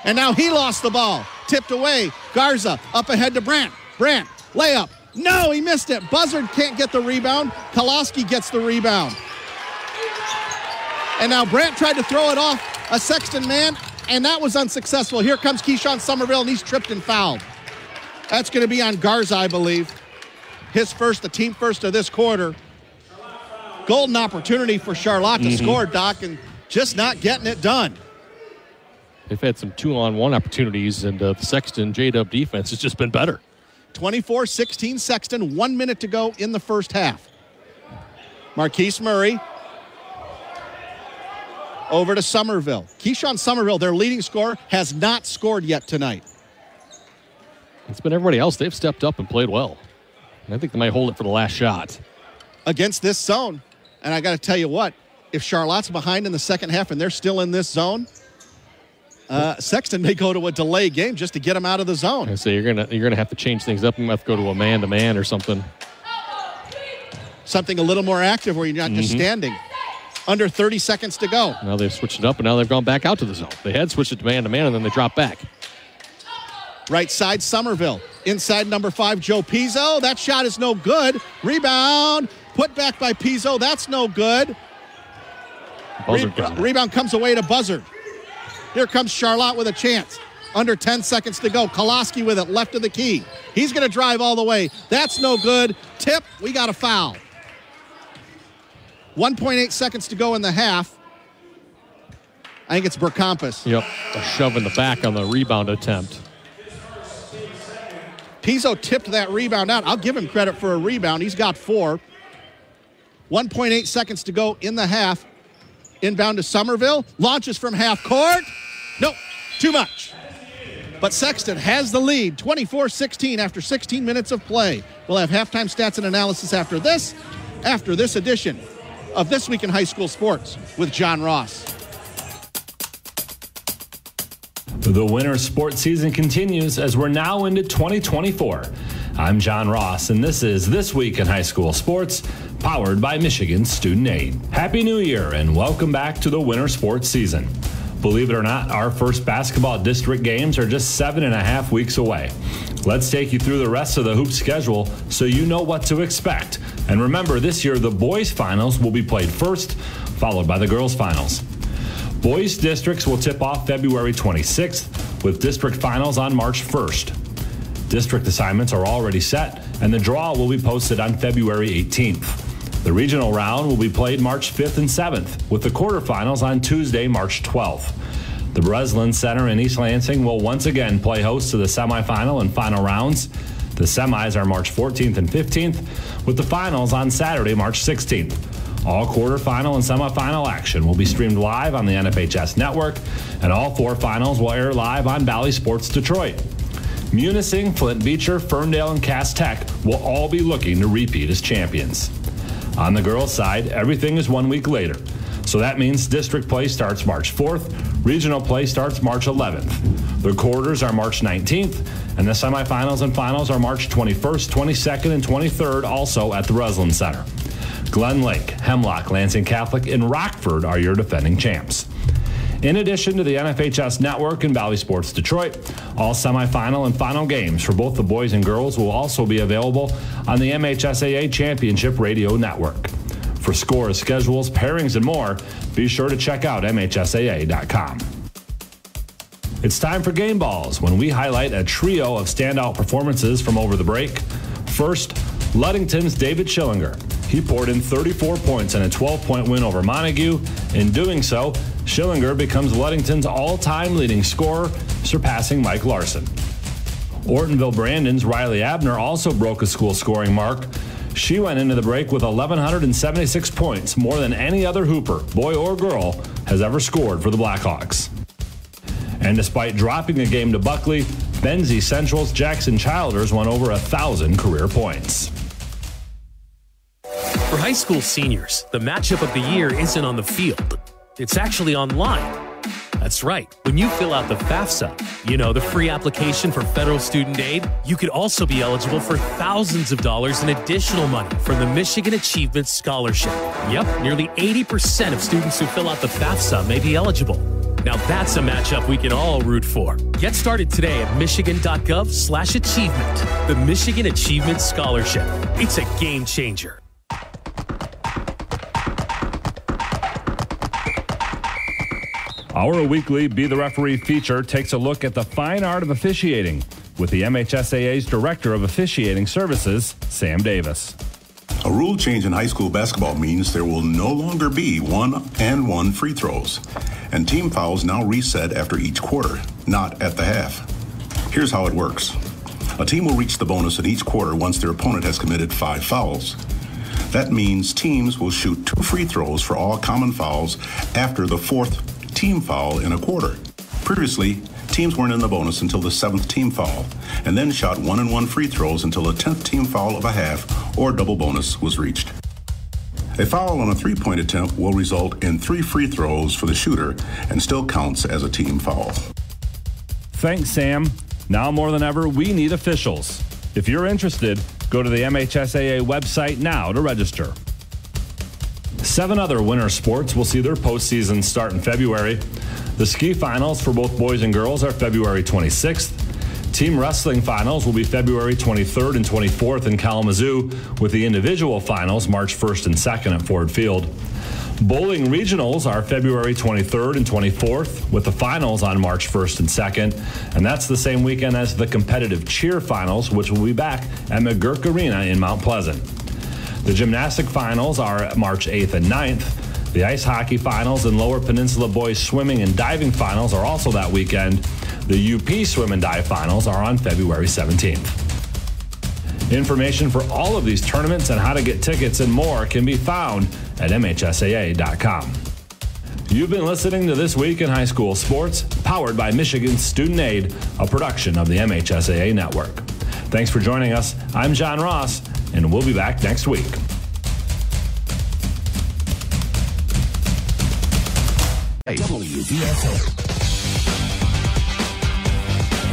And now he lost the ball. Tipped away. Garza up ahead to Brandt. Brandt, layup. No, he missed it. Buzzard can't get the rebound. Koloski gets the rebound. And now Brandt tried to throw it off a Sexton man, and that was unsuccessful. Here comes Keyshawn Somerville, and he's tripped and fouled. That's going to be on Garza, I believe. His first, the team first of this quarter. Golden opportunity for Charlotte to mm-hmm. score, Doc, and just not getting it done. They've had some two on one opportunities, and uh, the Sexton J Dub defense has just been better. 24 16 Sexton, one minute to go in the first half. Marquise Murray over to Somerville. Keyshawn Somerville, their leading scorer, has not scored yet tonight. It's been everybody else. They've stepped up and played well. And I think they might hold it for the last shot. against this zone. And I got to tell you what, if Charlotte's behind in the second half and they're still in this zone, uh, Sexton may go to a delay game just to get them out of the zone. So you're gonna you're gonna have to change things up. You might have to go to a man to man or something. something a little more active where you're not just standing. Under 30 seconds to go. Now they've switched it up, and now they've gone back out to the zone. They had switched it to man to man, and then they dropped back. Right side, Somerville. Inside number five, Joe Pizzo. That shot is no good. Rebound. Put back by Pizzo. That's no good. Re- rebound comes away to Buzzard. Here comes Charlotte with a chance. Under 10 seconds to go. Koloski with it left of the key. He's going to drive all the way. That's no good. Tip. We got a foul. 1.8 seconds to go in the half. I think it's Burkampus. Yep, a shove in the back on the rebound attempt. Pizzo tipped that rebound out. I'll give him credit for a rebound. He's got four. 1.8 seconds to go in the half. Inbound to Somerville. Launches from half court. Nope, too much. But Sexton has the lead 24 16 after 16 minutes of play. We'll have halftime stats and analysis after this, after this edition of This Week in High School Sports with John Ross. The winter sports season continues as we're now into 2024. I'm John Ross, and this is This Week in High School Sports, powered by Michigan Student Aid. Happy New Year, and welcome back to the winter sports season. Believe it or not, our first basketball district games are just seven and a half weeks away. Let's take you through the rest of the hoop schedule so you know what to expect. And remember, this year the boys' finals will be played first, followed by the girls' finals. Boys districts will tip off February 26th, with district finals on March 1st. District assignments are already set, and the draw will be posted on February 18th. The regional round will be played March 5th and 7th, with the quarterfinals on Tuesday, March 12th. The Breslin Center in East Lansing will once again play host to the semifinal and final rounds. The semis are March 14th and 15th, with the finals on Saturday, March 16th. All quarterfinal and semifinal action will be streamed live on the NFHS network, and all four finals will air live on Bally Sports Detroit. Munising, Flint Beecher, Ferndale, and Cass Tech will all be looking to repeat as champions. On the girls' side, everything is one week later. So that means district play starts March 4th, regional play starts March 11th. The quarters are March 19th, and the semifinals and finals are March 21st, 22nd, and 23rd, also at the Breslin Center. Glen Lake, Hemlock, Lansing Catholic, and Rockford are your defending champs. In addition to the NFHS Network and Bally Sports Detroit, all semifinal and final games for both the boys and girls will also be available on the MHSAA Championship Radio Network. For scores, schedules, pairings, and more, be sure to check out MHSAA.com. It's time for Game Balls when we highlight a trio of standout performances from over the break. First, Ludington's David Schillinger. He poured in 34 points in a 12 point win over Montague. In doing so, Schillinger becomes Ludington's all time leading scorer, surpassing Mike Larson. Ortonville Brandon's Riley Abner also broke a school scoring mark. She went into the break with 1,176 points, more than any other Hooper, boy or girl, has ever scored for the Blackhawks. And despite dropping a game to Buckley, Benzie Central's Jackson Childers won over a thousand career points. For high school seniors, the matchup of the year isn't on the field. It's actually online. That's right. When you fill out the FAFSA, you know, the free application for federal student aid, you could also be eligible for thousands of dollars in additional money from the Michigan Achievement Scholarship. Yep, nearly 80% of students who fill out the FAFSA may be eligible. Now that's a matchup we can all root for. Get started today at michigan.gov slash achievement. The Michigan Achievement Scholarship. It's a game changer. Our weekly Be the Referee feature takes a look at the fine art of officiating with the MHSAA's Director of Officiating Services, Sam Davis. A rule change in high school basketball means there will no longer be one and one free throws, and team fouls now reset after each quarter, not at the half. Here's how it works a team will reach the bonus in each quarter once their opponent has committed five fouls. That means teams will shoot two free throws for all common fouls after the fourth team foul in a quarter. Previously, teams weren't in the bonus until the seventh team foul, and then shot one and one free throws until the tenth team foul of a half or double bonus was reached. A foul on a three point attempt will result in three free throws for the shooter and still counts as a team foul. Thanks, Sam. Now more than ever, we need officials. If you're interested, Go to the MHSAA website now to register. Seven other winter sports will see their postseason start in February. The ski finals for both boys and girls are February 26th. Team wrestling finals will be February 23rd and 24th in Kalamazoo, with the individual finals March 1st and 2nd at Ford Field. Bowling regionals are February 23rd and 24th, with the finals on March 1st and 2nd. And that's the same weekend as the competitive cheer finals, which will be back at McGuirk Arena in Mount Pleasant. The gymnastic finals are March 8th and 9th. The ice hockey finals and Lower Peninsula boys swimming and diving finals are also that weekend. The UP swim and dive finals are on February 17th. Information for all of these tournaments and how to get tickets and more can be found at MHSAA.com. You've been listening to This Week in High School Sports, powered by Michigan Student Aid, a production of the MHSAA Network. Thanks for joining us. I'm John Ross, and we'll be back next week. WVFN.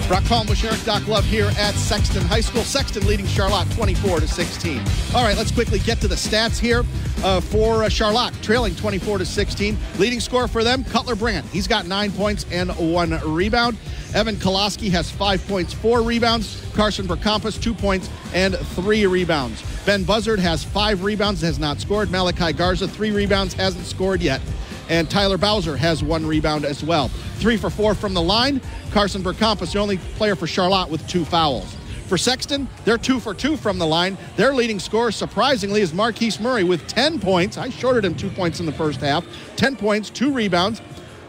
Brock Palmbos, Erik Doc Love here at Sexton High School. Sexton leading Charlotte 24 to 16. All right, let's quickly get to the stats here uh, for uh, Charlotte, trailing 24 to 16. Leading score for them, Cutler Brandt. He's got nine points and one rebound. Evan Koloski has five points, four rebounds. Carson Vercampus, two points and three rebounds. Ben Buzzard has five rebounds, has not scored. Malachi Garza, three rebounds, hasn't scored yet. And Tyler Bowser has one rebound as well. Three for four from the line. Carson Vercampus, the only player for Charlotte with two fouls. For Sexton, they're two for two from the line. Their leading scorer, surprisingly, is Marquise Murray with 10 points. I shorted him two points in the first half. 10 points, two rebounds.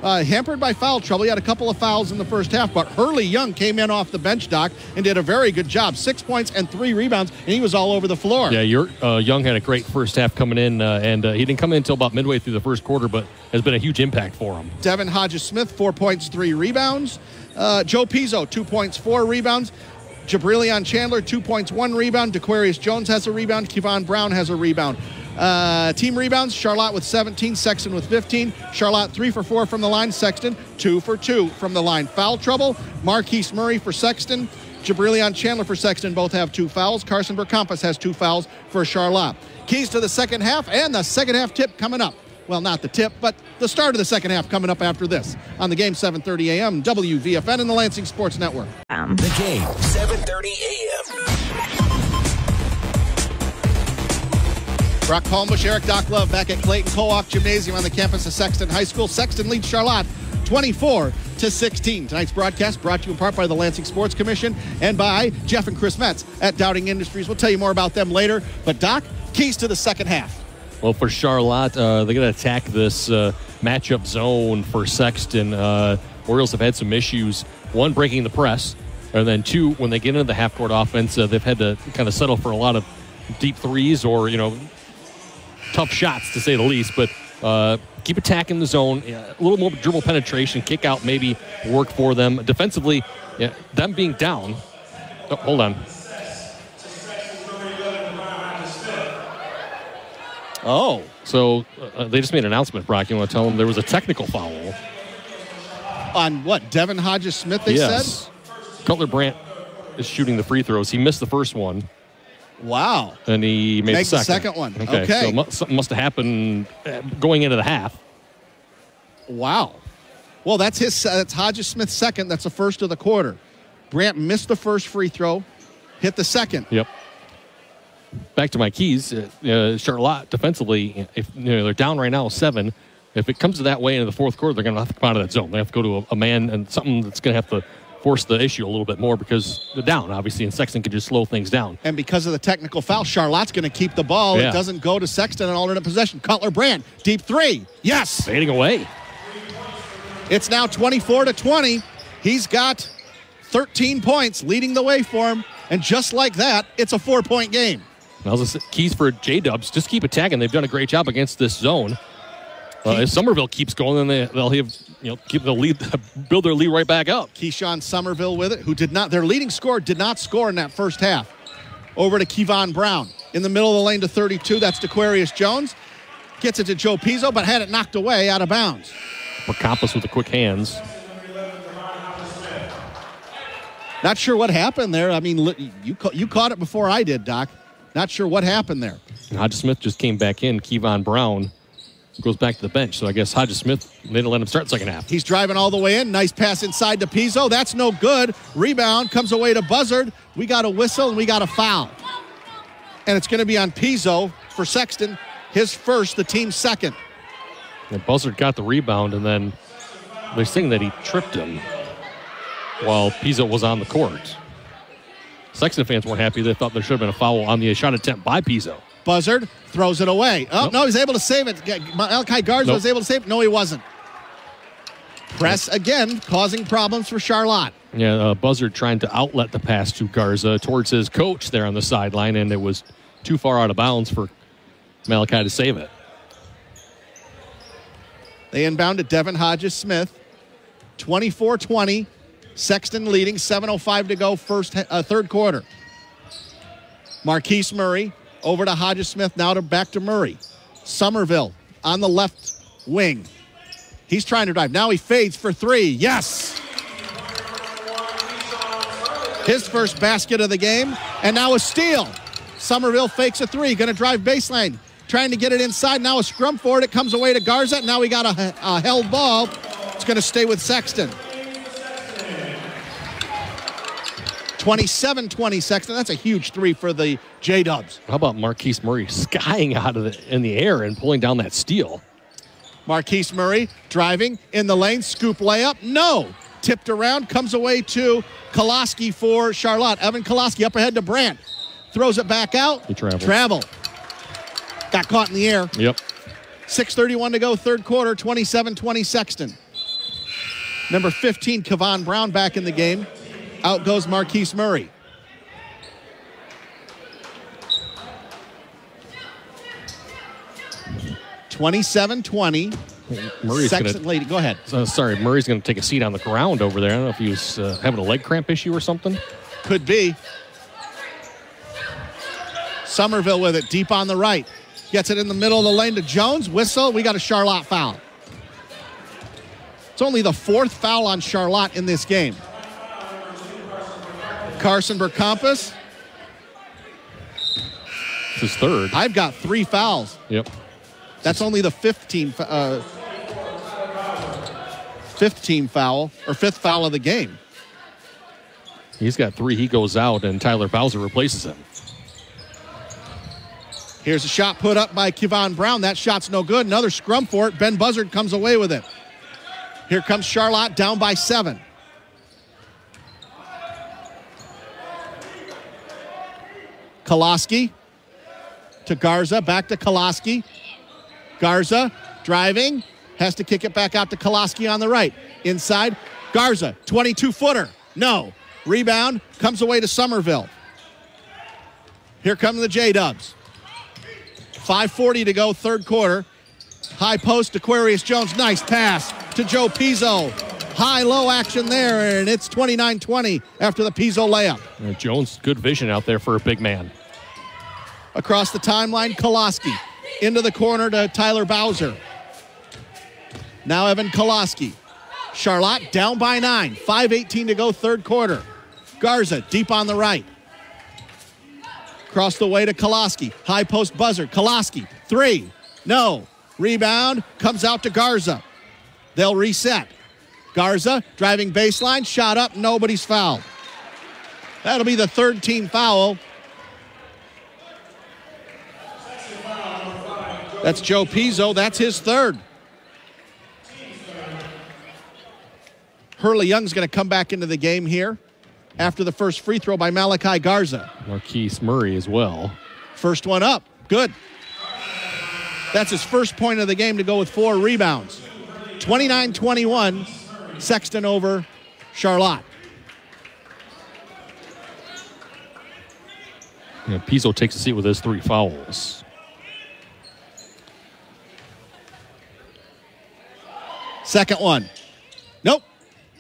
Uh, hampered by foul trouble. He had a couple of fouls in the first half, but Hurley Young came in off the bench, Doc, and did a very good job. Six points and three rebounds, and he was all over the floor. Yeah, your uh, Young had a great first half coming in, uh, and uh, he didn't come in until about midway through the first quarter, but has been a huge impact for him. Devin Hodges Smith, four points, three rebounds. Uh, Joe Pizzo, two points, four rebounds. Jabrilion Chandler, two points, one rebound. DeQuarius Jones has a rebound. Kevon Brown has a rebound. Uh, team rebounds, Charlotte with 17, Sexton with 15. Charlotte three for four from the line, Sexton two for two from the line. Foul trouble, Marquise Murray for Sexton. Jabrilion Chandler for Sexton both have two fouls. Carson Vercampus has two fouls for Charlotte. Keys to the second half and the second half tip coming up. Well, not the tip, but the start of the second half coming up after this on the game 7:30 a.m. WVFN and the Lansing Sports Network. The game, 7:30 a.m. Brock Palmbos, Erik Doc Love back at Clayton Co-op Gymnasium on the campus of Sexton High School. Sexton leads Charlotte 24 to 16. Tonight's broadcast brought to you in part by the Lansing Sports Commission and by Jeff and Chris Metz at Dowding Industries. We'll tell you more about them later. But Doc, keys to the second half. Well, for Charlotte, uh, they're going to attack this uh, matchup zone for Sexton. Uh, Orioles have had some issues. One, breaking the press, and then two, when they get into the half court offense, uh, they've had to kind of settle for a lot of deep threes or you know tough shots to say the least. But uh, keep attacking the zone, a little more dribble penetration, kick out maybe work for them defensively. Yeah, them being down. Oh, hold on. Oh. So uh, they just made an announcement, Brock. You want to tell them there was a technical foul? On what? Devin Hodges Smith, they yes. said? Cutler Brandt is shooting the free throws. He missed the first one, Wow. and he made the the second. second one. Okay. Okay. So mu- something must have happened uh, going into the half. Wow. Well, that's his. Uh, that's Hodges Smith's second. That's the first of the quarter. Brandt missed the first free throw, hit the second. Yep. Back to my keys. Uh, uh, Charlotte defensively, if you know, they're down right now seven. If it comes to that way into the fourth quarter, they're going to have to come out of that zone. They have to go to a, a man and something that's going to have to force the issue a little bit more because they're down, obviously, and Sexton can just slow things down. And because of the technical foul, Charlotte's going to keep the ball. Yeah. It doesn't go to Sexton in alternate possession. Cutler Brandt, deep three. Yes. Fading away. It's now 24 to 20. He's got 13 points leading the way for him. And just like that, it's a four point game. Now, the keys for J Dubs, just keep attacking. They've done a great job against this zone. Uh, if Somerville keeps going, then they, they'll have you know keep the lead, build their lead right back up. Keyshawn Somerville with it, who did not, their leading scorer did not score in that first half. Over to Kevon Brown. In the middle of the lane to 32, that's DeQuarius Jones. Gets it to Joe Pizzo, but had it knocked away out of bounds. Procopus with the quick hands. Not sure what happened there. I mean, you you caught it before I did, Doc. Not sure what happened there. And Hodges Smith just came back in. Kevon Brown goes back to the bench. So I guess Hodges Smith, they didn't let him start second half. He's driving all the way in. Nice pass inside to Pizzo. That's no good. Rebound comes away to Buzzard. We got a whistle and we got a foul. And it's going to be on Pizzo for Sexton. His first, the team's second. And Buzzard got the rebound, and then they're saying that he tripped him while Pizzo was on the court. Sexton fans weren't happy. They thought there should have been a foul on the shot attempt by Pizzo. Buzzard throws it away. Oh, Nope. no, he's able to save it. Malachi Garza Nope. was able to save it. No, he wasn't. Press again, causing problems for Charlotte. Yeah, uh, Buzzard trying to outlet the pass to Garza towards his coach there on the sideline, and it was too far out of bounds for Malachi to save it. They inbound to Devin Hodges Smith. 24 20. Sexton leading. 7.05 to go, first, uh, third quarter. Marquise Murray over to Hodges Smith. Now to back to Murray. Somerville on the left wing. He's trying to drive. Now he fades for three. Yes. His first basket of the game. And now a steal. Somerville fakes a three. Going to drive baseline. Trying to get it inside. Now a scrum for it. It comes away to Garza. Now we got a, a held ball. It's going to stay with Sexton. 27 20 Sexton. That's a huge three for the J Dubs. How about Marquise Murray skying out of the in the air and pulling down that steal? Marquise Murray driving in the lane, scoop layup. No. Tipped around, comes away to Koloski for Charlotte. Evan Koloski up ahead to Brandt. Throws it back out. He traveled. Travel. Got caught in the air. Yep. 6.31 to go, third quarter, 27 20 Sexton. Number 15, Kevon Brown back in the game. Out goes Marquise Murray. Twenty-seven twenty. Murray's Sexton gonna. lady. Go ahead. Uh, sorry, Murray's going to take a seat on the ground over there. I don't know if he was uh, having a leg cramp issue or something. Could be. Somerville with it deep on the right. Gets it in the middle of the lane to Jones. Whistle. We got a Charlotte foul. It's only the fourth foul on Charlotte in this game. Carson Burkampus. It's his third. I've got three fouls. Yep. That's only the 15, fa- uh, 15 foul or fifth foul of the game. He's got three. He goes out, and Tyler Bowser replaces him. Here's a shot put up by Kevon Brown. That shot's no good. Another scrum for it. Ben Buzzard comes away with it. Here comes Charlotte down by seven. Koloski to Garza. Back to Koloski. Garza driving. Has to kick it back out to Koloski on the right. Inside. Garza, 22 footer. No. Rebound comes away to Somerville. Here come the J Dubs. 5.40 to go, third quarter. High post, Aquarius Jones. Nice pass to Joe Pizzo. High low action there, and it's 29 20 after the Pizzo layup. Jones, good vision out there for a big man. Across the timeline, Koloski. Into the corner to Tyler Bowser. Now Evan Koloski. Charlotte down by nine. 5.18 to go, third quarter. Garza deep on the right. Across the way to Koloski. High post Buzzard. Koloski. Three. No. Rebound comes out to Garza. They'll reset. Garza driving baseline. Shot up. Nobody's fouled. That'll be the third team foul. That's Joe Pizzo. That's his third. Hurley Young's going to come back into the game here after the first free throw by Malachi Garza. Marquise Murray as well. First one up. Good. That's his first point of the game to go with four rebounds. 29 21, Sexton over Charlotte. You know, Pizzo takes a seat with his three fouls. Second one. Nope.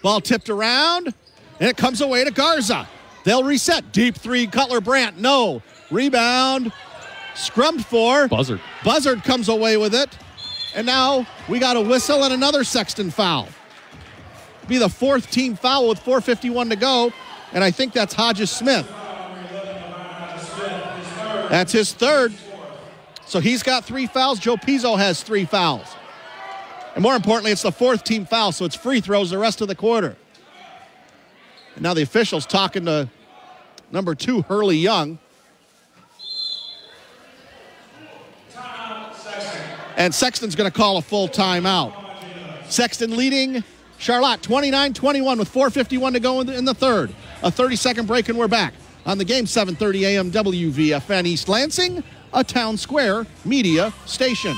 Ball tipped around, and it comes away to Garza. They'll reset. Deep three, Cutler Brandt. No. Rebound. Scrummed for. Buzzard. Buzzard comes away with it. And now we got a whistle and another Sexton foul. Be the fourth team foul with 4.51 to go. And I think that's Hodges Smith. That's his third. So he's got three fouls. Joe Pizzo has three fouls. And more importantly, it's the fourth team foul, so it's free throws the rest of the quarter. And now the officials talking to number two, Hurley Young. And Sexton's going to call a full timeout. Sexton leading Charlotte 29 21 with 4.51 to go in the, in the third. A 30 second break, and we're back on the game 7:30 a.m. WVFN East Lansing, a town square media station.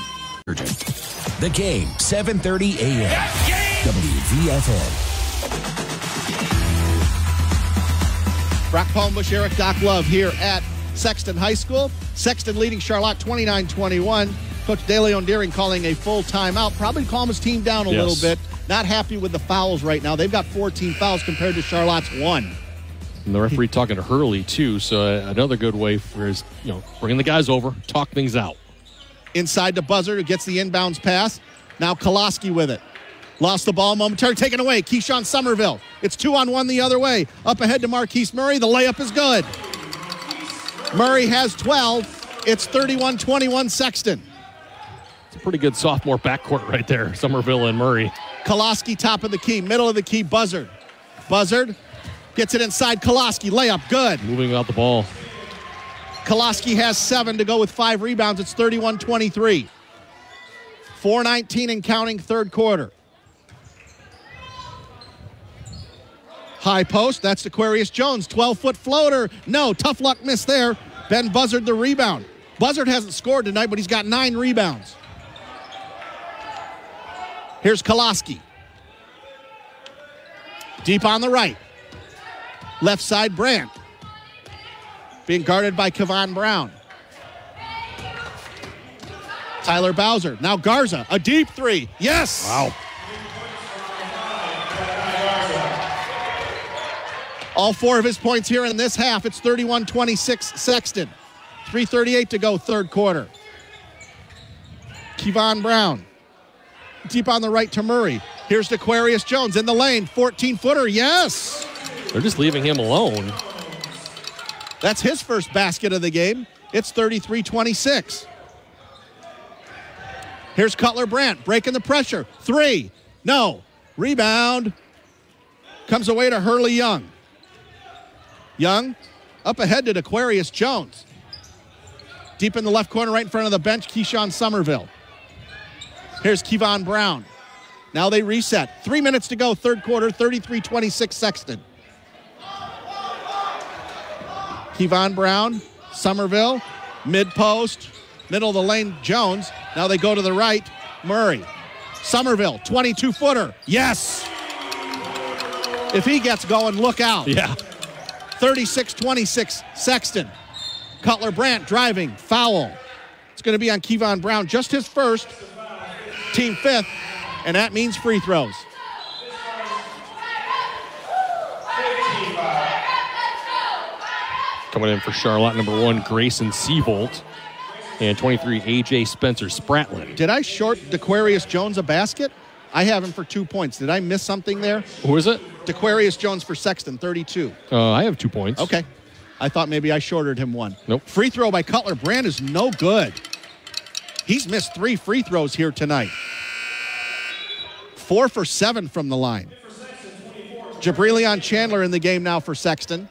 The game, 7:30 a.m. WVFN. Brock Palmbos, Erik Doc Love here at Sexton High School. Sexton leading Charlotte 29-21. Coach DeLeon Deering calling a full timeout. Probably calm his team down a Yes. little bit. Not happy with the fouls right now. They've got 14 fouls compared to Charlotte's one. And the referee talking to Hurley too, so uh, another good way for his, you know, bringing the guys over, talk things out. Inside to Buzzard who gets the inbounds pass. Now Koloski with it. Lost the ball momentarily, taken away. Keyshawn Somerville. It's two on one the other way. Up ahead to Marquise Murray. The layup is good. Murray has 12. It's 31 21 Sexton. It's a pretty good sophomore backcourt right there, Somerville and Murray. Koloski top of the key, middle of the key, Buzzard. Buzzard gets it inside Koloski. Layup good. Moving out the ball. Koloski has seven to go with five rebounds. It's 31 23. 419 and counting, third quarter. High post, that's Aquarius Jones. 12 foot floater. No, tough luck miss there. Ben Buzzard the rebound. Buzzard hasn't scored tonight, but he's got nine rebounds. Here's Koloski. Deep on the right. Left side, Brandt. Being guarded by Kevon Brown. Tyler Bowser. Now Garza. A deep three. Yes. Wow. All four of his points here in this half. It's 31 26 Sexton. 3.38 to go, third quarter. Kevon Brown. Deep on the right to Murray. Here's Aquarius Jones in the lane. 14 footer. Yes. They're just leaving him alone. That's his first basket of the game. It's 33 26. Here's Cutler Brandt breaking the pressure. Three. No. Rebound. Comes away to Hurley Young. Young up ahead to Aquarius Jones. Deep in the left corner, right in front of the bench, Keyshawn Somerville. Here's Kevon Brown. Now they reset. Three minutes to go, third quarter, 33 26 Sexton. Kevon Brown, Somerville, mid post, middle of the lane, Jones. Now they go to the right, Murray. Somerville, 22 footer. Yes! If he gets going, look out. Yeah. 36 26, Sexton. Cutler Brandt driving, foul. It's going to be on Kevon Brown, just his first, team fifth, and that means free throws. Coming in for Charlotte, number one, Grayson Seavolt. And 23, AJ Spencer Spratlin. Did I short DeQuarius Jones a basket? I have him for two points. Did I miss something there? Who is it? DeQuarius Jones for Sexton, 32. Uh, I have two points. Okay. I thought maybe I shorted him one. Nope. Free throw by Cutler Brandt is no good. He's missed three free throws here tonight. Four for seven from the line. Jabrilion Chandler in the game now for Sexton.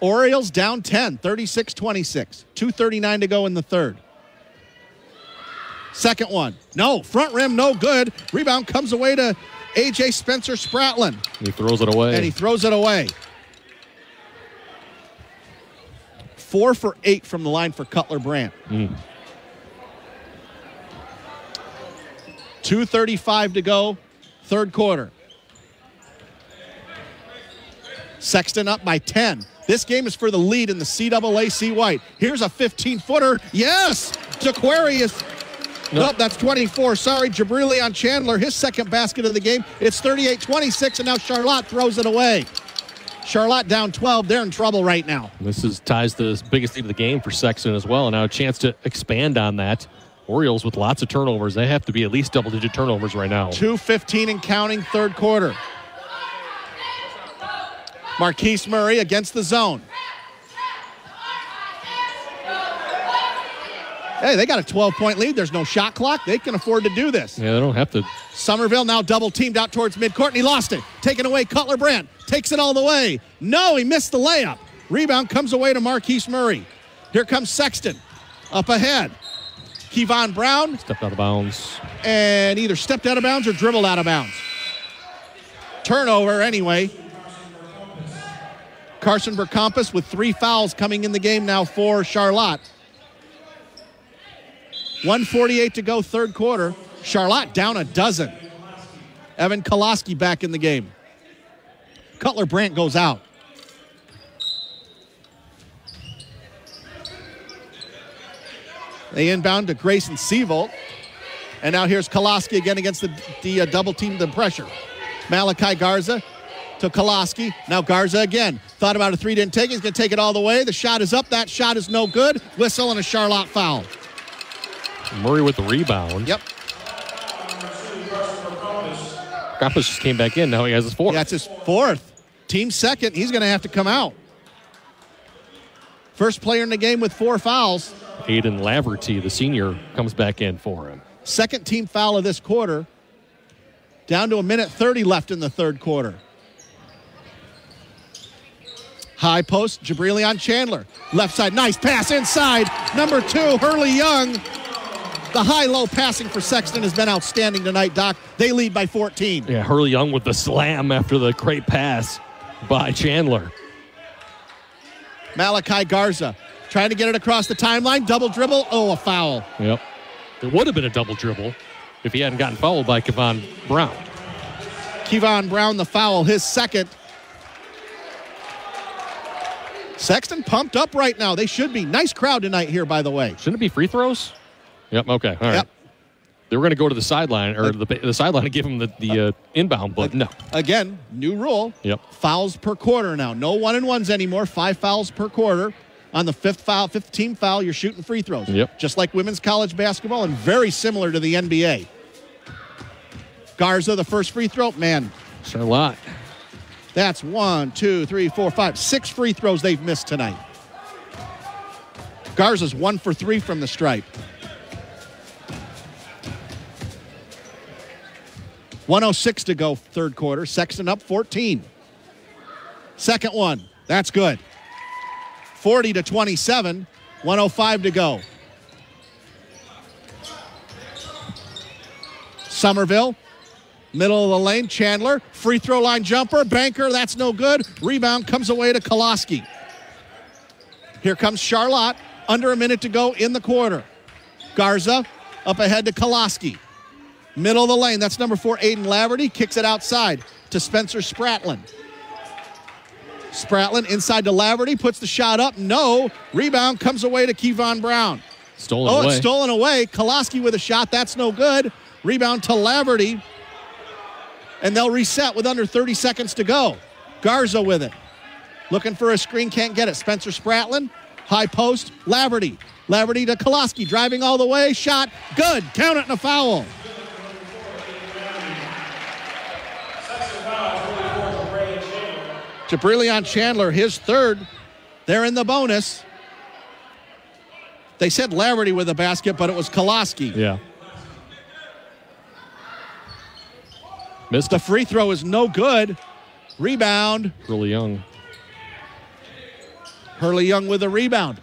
Orioles down 10, 36 26. 2.39 to go in the third. Second one. No, front rim, no good. Rebound comes away to A.J. Spencer Spratlin, He throws it away. and he throws it away. Four for eight from the line for Cutler Brandt. Mm. 2.35 to go, third quarter. Sexton up by 10. This game is for the lead in the CAAC White. Here's a 15 footer. Yes! Jaquarius. No. Nope, that's 24. Sorry, Jabrilion Chandler, his second basket of the game. It's 38 26, and now Charlotte throws it away. Charlotte down 12. They're in trouble right now. This is ties the biggest lead of the game for Sexton as well. And now a chance to expand on that. Orioles with lots of turnovers. They have to be at least double digit turnovers right now. 2.15 and counting, third quarter. Marquise Murray against the zone. Hey, they got a 12 point lead. There's no shot clock. They can afford to do this. Yeah, they don't have to. Somerville now double teamed out towards midcourt, and he lost it. Taken away, Cutler Brandt takes it all the way. No, he missed the layup. Rebound comes away to Marquise Murray. Here comes Sexton up ahead. Kevon Brown Stepped out of bounds. and either stepped out of bounds or dribbled out of bounds. Turnover anyway. Carson Bercampus with three fouls coming in the game now for Charlotte. 148 to go, third quarter. Charlotte down a dozen. Evan Koloski back in the game. Cutler Brandt goes out. They inbound to Grayson Seavolt. And now here's Koloski again against the, the uh, double team, the pressure. Malachi Garza to Koloski. Now Garza again. Thought about a three, didn't take it. He's going to take it all the way. The shot is up. That shot is no good. Whistle and a Charlotte foul. Murray with the rebound. Yep. Grappus just came back in. Now he has his fourth. That's his fourth. Team second. He's going to have to come out. First player in the game with four fouls. Aiden Laverty, the senior, comes back in for him. Second team foul of this quarter. Down to a minute 30 left in the third quarter. High post, Jabrilion Chandler. Left side, nice pass inside. Number two, Hurley Young. The high low passing for Sexton has been outstanding tonight, Doc. They lead by 14. Yeah, Hurley Young with the slam after the great pass by Chandler. Malachi Garza trying to get it across the timeline. Double dribble. Oh, a foul. Yep. It would have been a double dribble if he hadn't gotten fouled by Kevon Brown. Kevon Brown, the foul, his second. Sexton pumped up right now. They should be. Nice crowd tonight here, by the way. Shouldn't it be free throws? Yep. Okay. All right. Yep. They were going to go to the sideline or uh, the, the sideline and give him the, the uh, uh inbound, but uh, no. Again, new rule. Yep. Fouls per quarter now. No one and ones anymore. Five fouls per quarter. On the fifth foul, fifth team foul, you're shooting free throws. Yep. Just like women's college basketball and very similar to the NBA. Garza, the first free throw. Man, Charlotte. That's one, two, three, four, five, six free throws they've missed tonight. Garza's one for three from the stripe. 106 to go, third quarter. Sexton up 14. Second one. That's good. 40 to 27. 105 to go. Somerville, middle of the lane. Chandler, free throw line jumper. Banker, that's no good. Rebound comes away to Koloski. Here comes Charlotte. Under a minute to go in the quarter. Garza up ahead to Koloski. Middle of the lane. That's number four, Aiden Laverty. Kicks it outside to Spencer Spratlin. Spratlin inside to Laverty. Puts the shot up. No. Rebound comes away to Kevon Brown. Stolen oh, away. Oh, away. it's stolen away. Koloski with a shot. That's no good. Rebound to Laverty. And they'll reset with under 30 seconds to go. Garza with it. Looking for a screen, can't get it. Spencer Spratlin. High post. Laverty. Laverty to Koloski. Driving all the way. Shot. Good. Count it and a foul. Jabrilion Chandler, his third. They're in the bonus. They said Laverty with a basket, but it was Koloski. yeah. Missed a free throw is no good. Rebound. Hurley young. Hurley Young with a rebound.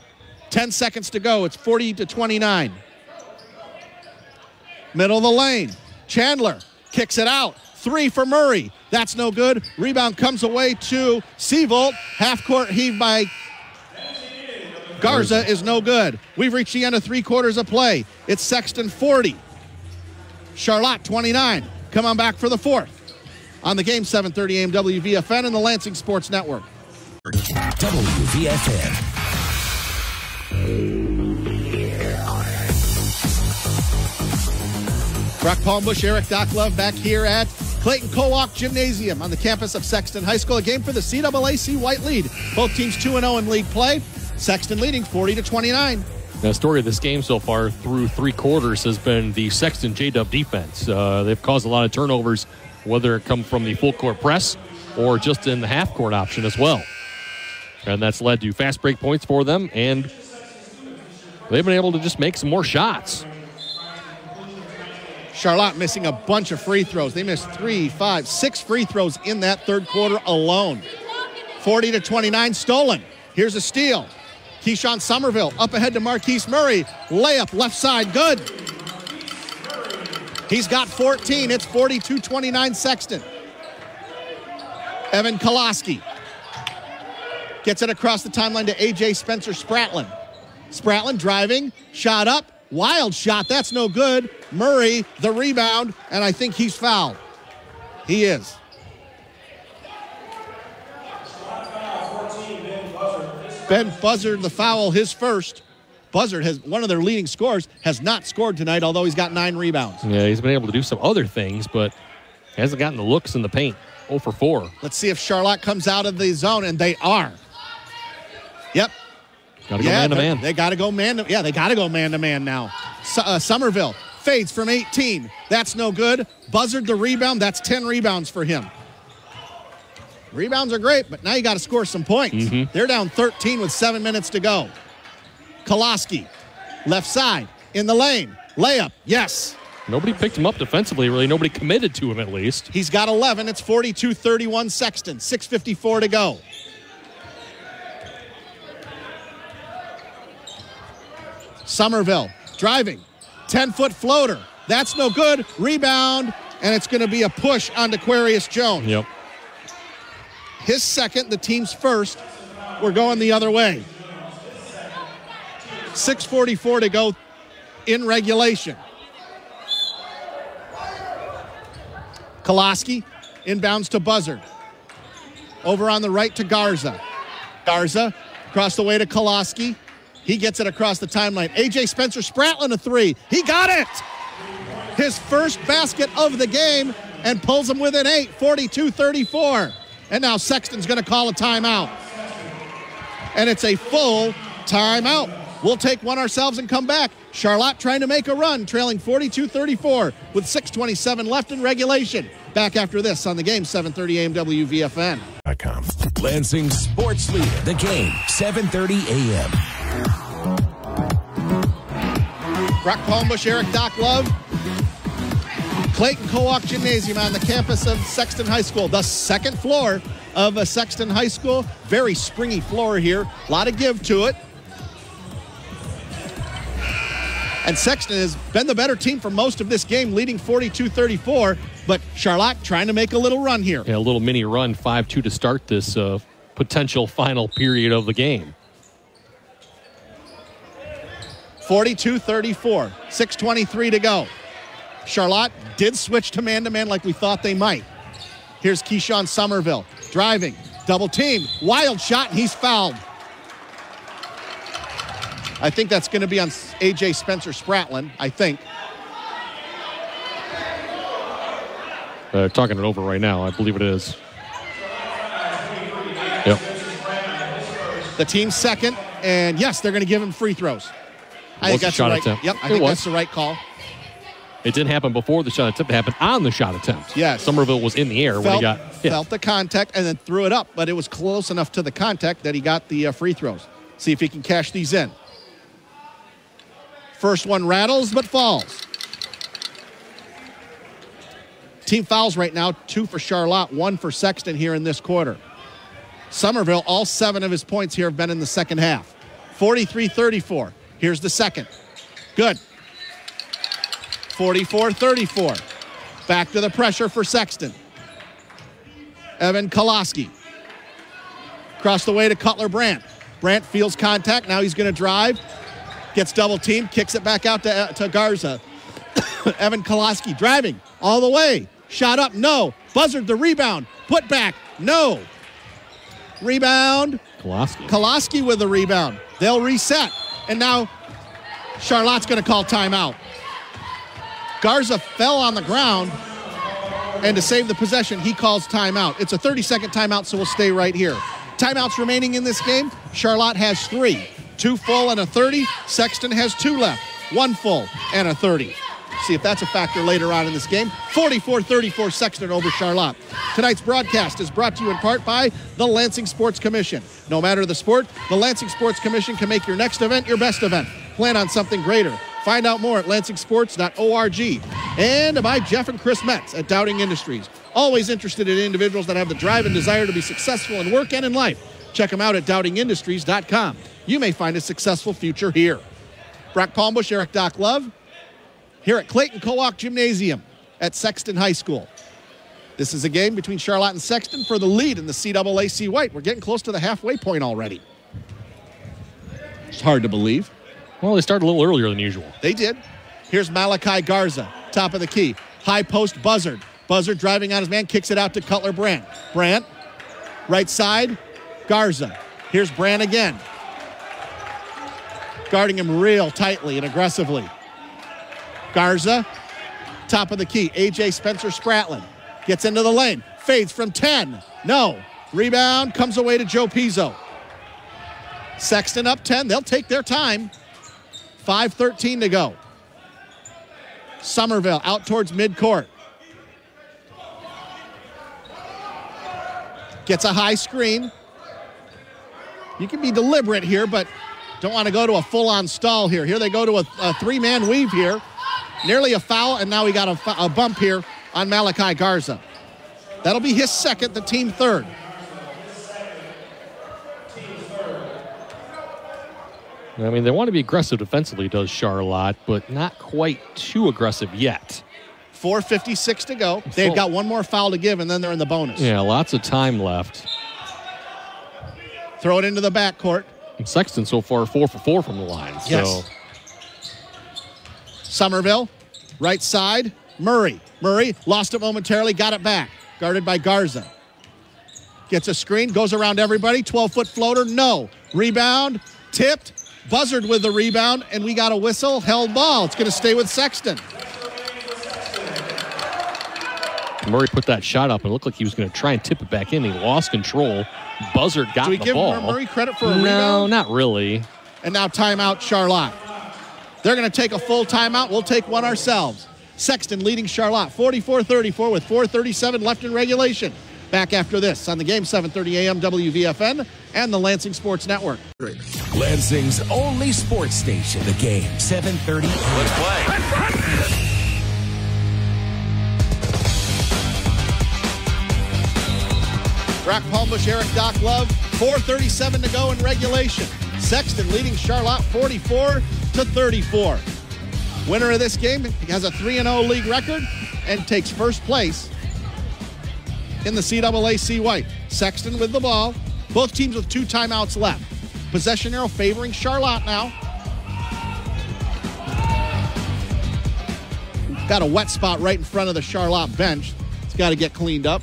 10 seconds to go. It's 40 to 29. Middle of the lane. Chandler kicks it out. Three for Murray. That's no good. Rebound comes away to Seavolt. Half court heave by Garza is no good. We've reached the end of three quarters of play. It's Sexton 40. Charlotte 29. Come on back for the fourth. On the game 7:30 AM WVFN and the Lansing Sports Network. WVFN. Brock Palmbos, Eric Docklove back here at Clayton Kowalk Gymnasium on the campus of Sexton High School. A game for the CAAC White lead. Both teams 2 0 in league play. Sexton leading 40 to 29. The story of this game so far through three quarters has been the Sexton J Dub defense. Uh, they've caused a lot of turnovers, whether it come from the full court press or just in the half court option as well. And that's led to fast break points for them and they've been able to just make some more shots. Charlotte missing a bunch of free throws. They missed three, five, six free throws in that third quarter alone. 40 to 29 stolen. Here's a steal. Keyshawn Somerville up ahead to Marquise Murray. Layup left side, good. He's got 14. It's 42 29 Sexton. Evan Koloski gets it across the timeline to AJ Spencer Spratlin. Spratlin driving, shot up, wild shot. That's no good. Murray, the rebound, and I think he's fouled. He is. Ben Buzzard, the foul, his first. Buzzard has one of their leading scorers, has not scored tonight, although he's got nine rebounds. Yeah, he's been able to do some other things, but hasn't gotten the looks in the paint. 0 for 4. Let's see if Charlotte comes out of the zone, and they are. Yep. Got to go man to man. They got to go man to yeah. They got to go man to man now. Su- uh, Somerville fades from 18. That's no good. Buzzard the rebound. That's 10 rebounds for him. Rebounds are great, but now you got to score some points. Mm-hmm. They're down 13 with seven minutes to go. Koloski, left side in the lane, layup. Yes. Nobody picked him up defensively, really. Nobody committed to him, at least. He's got 11. It's 42 31 Sexton. 6.54 to go. Somerville driving. 10 foot floater. That's no good. Rebound. And it's going to be a push on Aquarius Jones. Yep. His second, the team's first. We're going the other way. 6.44 to go in regulation. Koloski inbounds to Buzzard. Over on the right to Garza. Garza across the way to Koloski. He gets it across the timeline. AJ Spencer Spratlin a three. He got it. His first basket of the game and pulls him within eight, 42 34. And now Sexton's going to call a timeout. And it's a full timeout. We'll take one ourselves and come back. Charlotte trying to make a run, trailing 42 34 with 6.27 left in regulation. Back after this on the game, 7:30 a.m. WVFN. Lansing Sports Leader, the game, 7:30 a.m. Brock Palmbos, Erik Doc Love, Clayton Co-op Gymnasium on the campus of Sexton High School, the second floor of a Sexton High School. Very springy floor here, a lot of give to it. And Sexton has been the better team for most of this game, leading 42 34. But Charlotte trying to make a little run here. Yeah, a little mini run, 5 2 to start this uh, potential final period of the game. 42 34, 6.23 to go. Charlotte did switch to man to man like we thought they might. Here's Keyshawn Somerville driving, double team, wild shot, and he's fouled. I think that's going to be on AJ Spencer Spratlin, I think. Uh, talking it over right now. I believe it is. Yep. The team's second, and yes, they're going to give him free throws. I think that's the right. attempt. Yep, I It think was. that's the right call. It didn't happen before the shot attempt. It happened on the shot attempt. Yes. Somerville was in the air when he got hit. felt the contact and then threw it up, but it was close enough to the contact that he got the uh, free throws. See if he can cash these in. First one rattles but falls. Team fouls right now two for Charlotte, one for Sexton here in this quarter. Somerville, all seven of his points here have been in the second half. 43 34. Here's the second. Good. 44 34. Back to the pressure for Sexton. Evan Koloski. Across the way to Cutler Brandt. Brandt feels contact. Now he's going to drive. Gets double teamed. Kicks it back out to, uh, to Garza. Evan Koloski driving all the way. Shot up. No. Buzzard the rebound. Put back. No. Rebound. Koloski. Koloski with the rebound. They'll reset. And now Charlotte's going to call timeout. Garza fell on the ground. And to save the possession, he calls timeout. It's a 30 second timeout, so we'll stay right here. Timeouts remaining in this game. Charlotte has three two full and a 30. Sexton has two left one full and a 30. See if that's a factor later on in this game. 44 34 Sexton over Charlotte. Tonight's broadcast is brought to you in part by the Lansing Sports Commission. No matter the sport, the Lansing Sports Commission can make your next event your best event. plan on something greater. Find out more at lansingsports.org. And by Jeff and Chris Metz at Dowding Industries. Always interested in individuals that have the drive and desire to be successful in work and in life. Check them out at dowdingindustries.com. You may find a successful future here. Brock Palmbos, Erik Doc Love, here at Clayton Coak Gymnasium at Sexton High School. This is a game between Charlotte and Sexton for the lead in the CAAC White. We're getting close to the halfway point already. It's hard to believe. Well, they started a little earlier than usual. They did. Here's Malachi Garza, top of the key. High post Buzzard. Buzzard driving on his man, kicks it out to Cutler Brandt. Brandt, right side, Garza. Here's Brandt again. Guarding him real tightly and aggressively. Garza, top of the key. AJ Spencer Spratlin gets into the lane, fades from 10. No. Rebound comes away to Joe Pizzo. Sexton up 10. They'll take their time. 5.13 to go. Somerville out towards midcourt. Gets a high screen. You can be deliberate here, but don't want to go to a full on stall here. Here they go to a, a three man weave here. Nearly a foul, and now we got a, a bump here on Malachi Garza. That'll be his second, the team third. I mean, they want to be aggressive defensively, does Charlotte, but not quite too aggressive yet. 4.56 to go. They've got one more foul to give, and then they're in the bonus. Yeah, lots of time left. Throw it into the backcourt. And Sexton so far four for four from the line. So. Yes. Somerville, right side. Murray. Murray lost it momentarily, got it back. Guarded by Garza. Gets a screen, goes around everybody. 12 foot floater, no. Rebound, tipped. Buzzard with the rebound, and we got a whistle. Held ball. It's going to stay with Sexton. Murray put that shot up and it looked like he was going to try and tip it back in. He lost control. Buzzard got the ball. Do we give. Murray credit for a no, rebound? No, not really. And now timeout, Charlotte. They're going to take a full timeout. We'll take one ourselves. Sexton leading Charlotte 44 34 with 4.37 left in regulation. Back after this on the game 7:30 a.m. WVFN and the Lansing Sports Network. Lansing's only sports station. The game, 7:30. Let's play. Brock Palmbos, Erik Doc Love, 4.37 to go in regulation. Sexton leading Charlotte 44 to 34. Winner of this game has a 3 0 league record and takes first place in the CAAC White. Sexton with the ball. Both teams with two timeouts left. Possession arrow favoring Charlotte now. Got a wet spot right in front of the Charlotte bench. It's got to get cleaned up.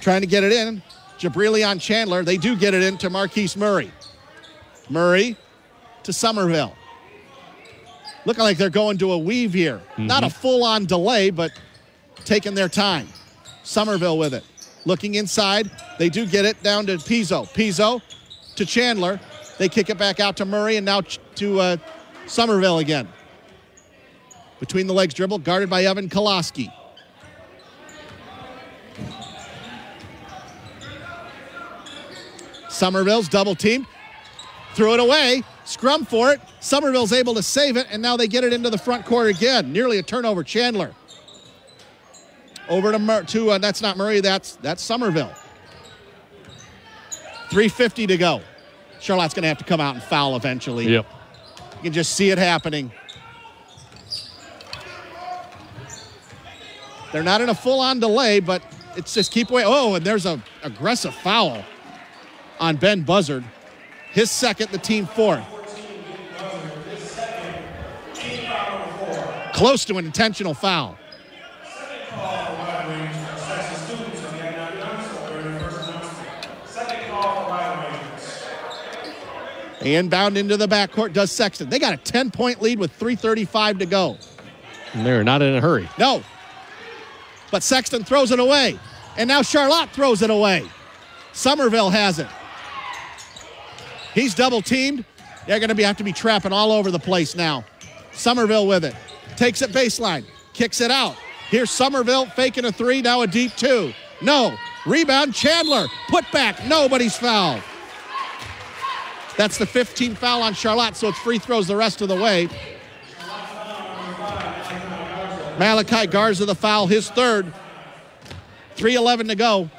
Trying to get it in. Jabrilion Chandler. They do get it in to Marquise Murray. Murray to Somerville. Looking like they're going to a weave here. Not a full on delay, but taking their time. Somerville with it. Looking inside. They do get it down to Pizzo. Pizzo to Chandler. They kick it back out to Murray and now to uh, Somerville again. Between the legs dribble, guarded by Evan Koloski. Somerville's double teamed. Threw it away. Scrum for it. Somerville's able to save it, and now they get it into the front court again. Nearly a turnover. Chandler. Over to, Mur- to uh, that's not Murray, that's that's Somerville. 350 to go. Charlotte's going to have to come out and foul eventually. Yep. You can just see it happening. They're not in a full-on delay, but it's just keep away. Oh, and there's a aggressive foul on Ben Buzzard. His second, the team fourth. Close to an intentional foul. Inbound into the backcourt does Sexton. They got a 10 point lead with 3.35 to go. And they're not in a hurry. No. But Sexton throws it away. And now Charlotte throws it away. Somerville has it. He's double teamed. They're going to have to be trapping all over the place now. Somerville with it. Takes it baseline. Kicks it out. Here's Somerville faking a three. Now a deep two. No. Rebound, Chandler. Put back. Nobody's fouled. That's the 15th foul on Charlotte, so it's free throws the rest of the way. Malachi Garza the foul, his third. 3.11 to go.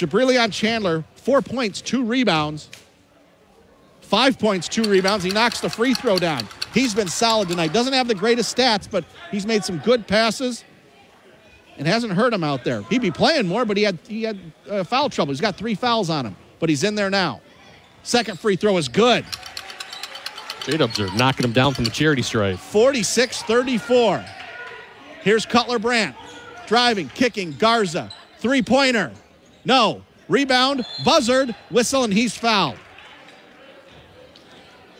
Jabrilion Chandler, four points, two rebounds. Five points, two rebounds. He knocks the free throw down. He's been solid tonight. Doesn't have the greatest stats, but he's made some good passes and hasn't hurt him out there. He'd be playing more, but he had he had uh, foul trouble. He's got three fouls on him, but he's in there now. Second free throw is good. J Dubs are knocking him down from the charity stripe. 46 34. Here's Cutler Brandt. Driving, kicking, Garza. Three pointer. No. Rebound, buzzard, whistle, and he's fouled.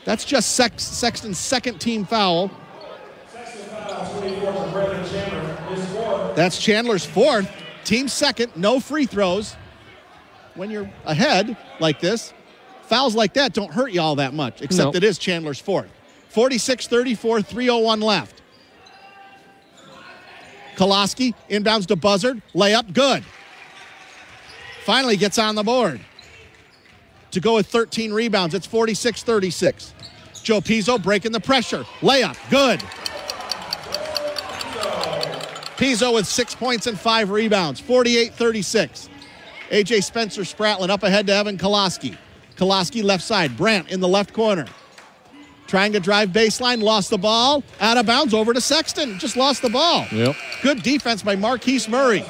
That's just Sex- Sexton's second team foul. That's Chandler's fourth. Team second, no free throws. When you're ahead like this, fouls like that don't hurt you all that much, except No. it is Chandler's fourth. 46 34, 301 left. Koloski inbounds to Buzzard, layup, good. Finally gets on the board to go with 13 rebounds. It's 46 36. Joe Pizzo breaking the pressure, layup, good. Pizzo with six points and five rebounds, 48 36. AJ Spencer Spratlin up ahead to Evan Koloski. Koloski left side, Brandt in the left corner. Trying to drive baseline, lost the ball, out of bounds over to Sexton. Just lost the ball. Yep. Good defense by Marquise Murray.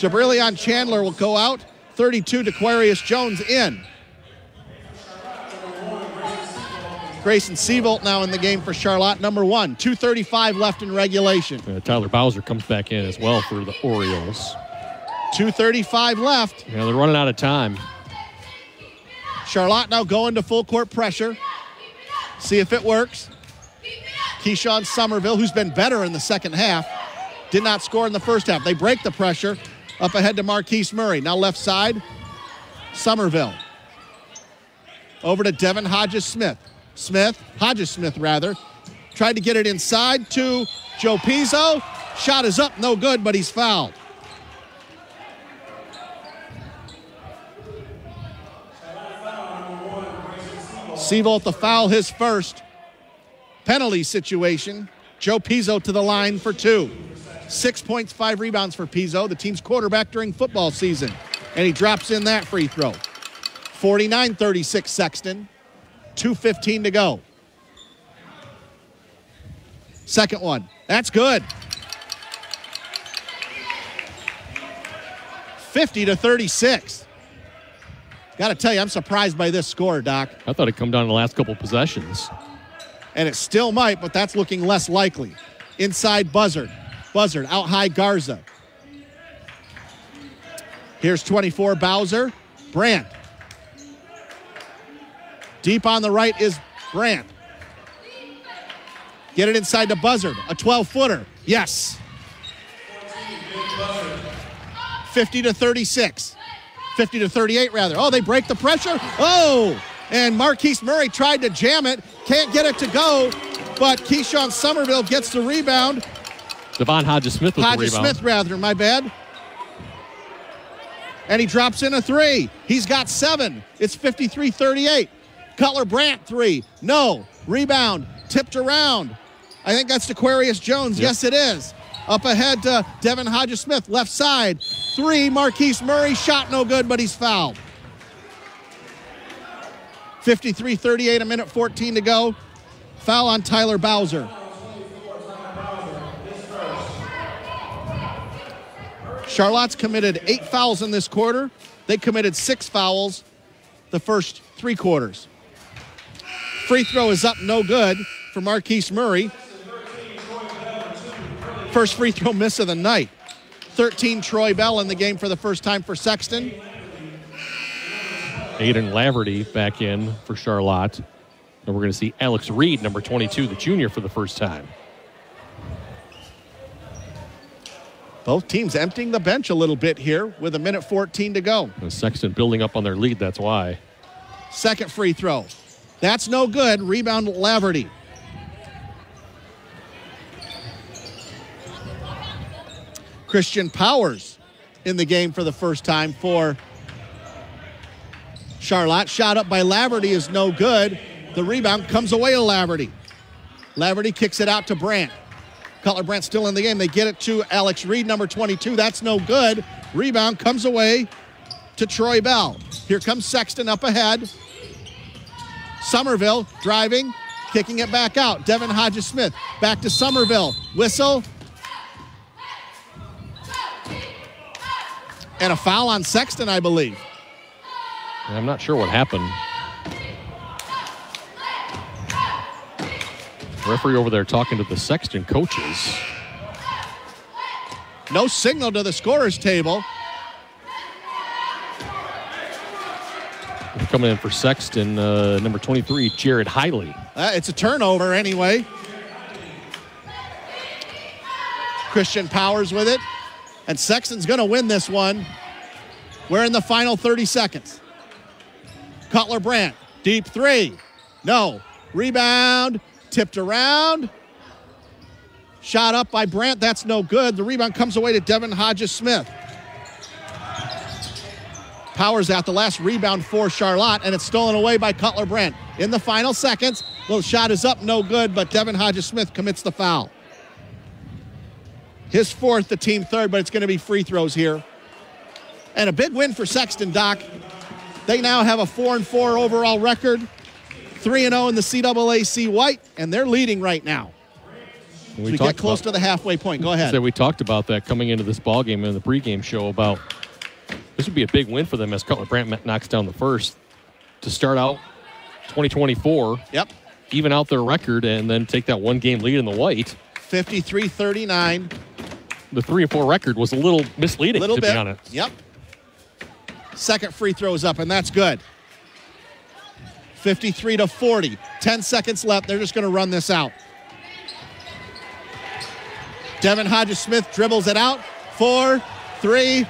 Jabrilion Chandler will go out. 32 to Aquarius Jones in. Grayson Seavolt now in the game for Charlotte, number one. 235 left in regulation. Uh, Tyler Bowser comes back in as well for the Orioles. 235 left. Yeah, they're running out of time. Charlotte now going to full court pressure. See if it works. Keyshawn Somerville, who's been better in the second half, did not score in the first half. They break the pressure. Up ahead to Marquise Murray. Now left side, Somerville. Over to Devin Hodges Smith. Smith, Hodges Smith rather, tried to get it inside to Joe Pizzo. Shot is up, no good, but he's fouled. Seavolt the foul, his first. Penalty situation. Joe Pizzo to the line for two. Six points, five rebounds for Pizzo, the team's quarterback during football season. And he drops in that free throw. 49 36 Sexton. 2.15 to go. Second one. That's good. 50 to 36. Got to tell you, I'm surprised by this score, Doc. I thought it'd come down to the last couple possessions. and it still might, but that's looking less likely. Inside Buzzard. Buzzard out high Garza. Here's 24 Bowser. Brandt. Deep on the right is Brandt. Get it inside to Buzzard. A 12 footer. Yes. 50 to 36. 50 to 38, rather. Oh, they break the pressure. Oh, and Marquise Murray tried to jam it. Can't get it to go, but Keyshawn Somerville gets the rebound. Devin Hodges Smith with Hodges. Smith, rather, my bad. And he drops in a three. He's got seven. It's 53 38. Cutler Brandt, three. No. Rebound. Tipped around. I think that's Aquarius Jones. Yep. Yes, it is. Up ahead to Devin Hodges Smith, left side. Three. Marquise Murray, shot no good, but he's fouled. 53 38, a minute 14 to go. Foul on Tyler Bowser. Charlotte's committed eight fouls in this quarter. They committed six fouls the first three quarters. Free throw is up, no good for Marquise Murray. First free throw miss of the night. 13 Troy Bell in the game for the first time for Sexton. Aiden Laverty back in for Charlotte. And we're going to see Alex Reed, number 22, the junior, for the first time. Both teams emptying the bench a little bit here with a minute 14 to go. And Sexton building up on their lead, that's why. Second free throw. That's no good. Rebound Laverty. Christian Powers in the game for the first time for Charlotte. Shot up by Laverty is no good. The rebound comes away to Laverty. Laverty kicks it out to Brandt. Cutler Brandt still in the game. They get it to Alex Reed, number 22. That's no good. Rebound comes away to Troy Bell. Here comes Sexton up ahead. Somerville driving, kicking it back out. Devin Hodges Smith back to Somerville. Whistle. And a foul on Sexton, I believe. I'm not sure what happened. Referee over there talking to the Sexton coaches. No signal to the scorer's table. Coming in for Sexton, uh, number 23, Jared Hiley. Uh, it's a turnover anyway. Christian Powers with it. And Sexton's going to win this one. We're in the final 30 seconds. Cutler Brandt, deep three. No. Rebound, tipped around. Shot up by Brandt, that's no good. The rebound comes away to Devin Hodges Smith. Powers out the last rebound for Charlotte, and it's stolen away by Cutler Brandt. In the final seconds, little shot is up, no good, but Devin Hodges Smith commits the foul. His fourth, the team third, but it's going to be free throws here. And a big win for Sexton, Doc. They now have a 4 and 4 overall record, 3 and 0 in the CAAC White, and they're leading right now. We, we get close to the halfway point. Go ahead. So we talked about that coming into this ball game in the pregame show about this would be a big win for them as Cutler Brandt knocks down the first to start out 2024. Yep. Even out their record and then take that one game lead in the white. 53 39. The three and four record was a little misleading, little to bit. be honest. Yep. Second free throw is up, and that's good. 53 to 40. 10 seconds left. They're just going to run this out. Devin Hodges Smith dribbles it out. Four, three,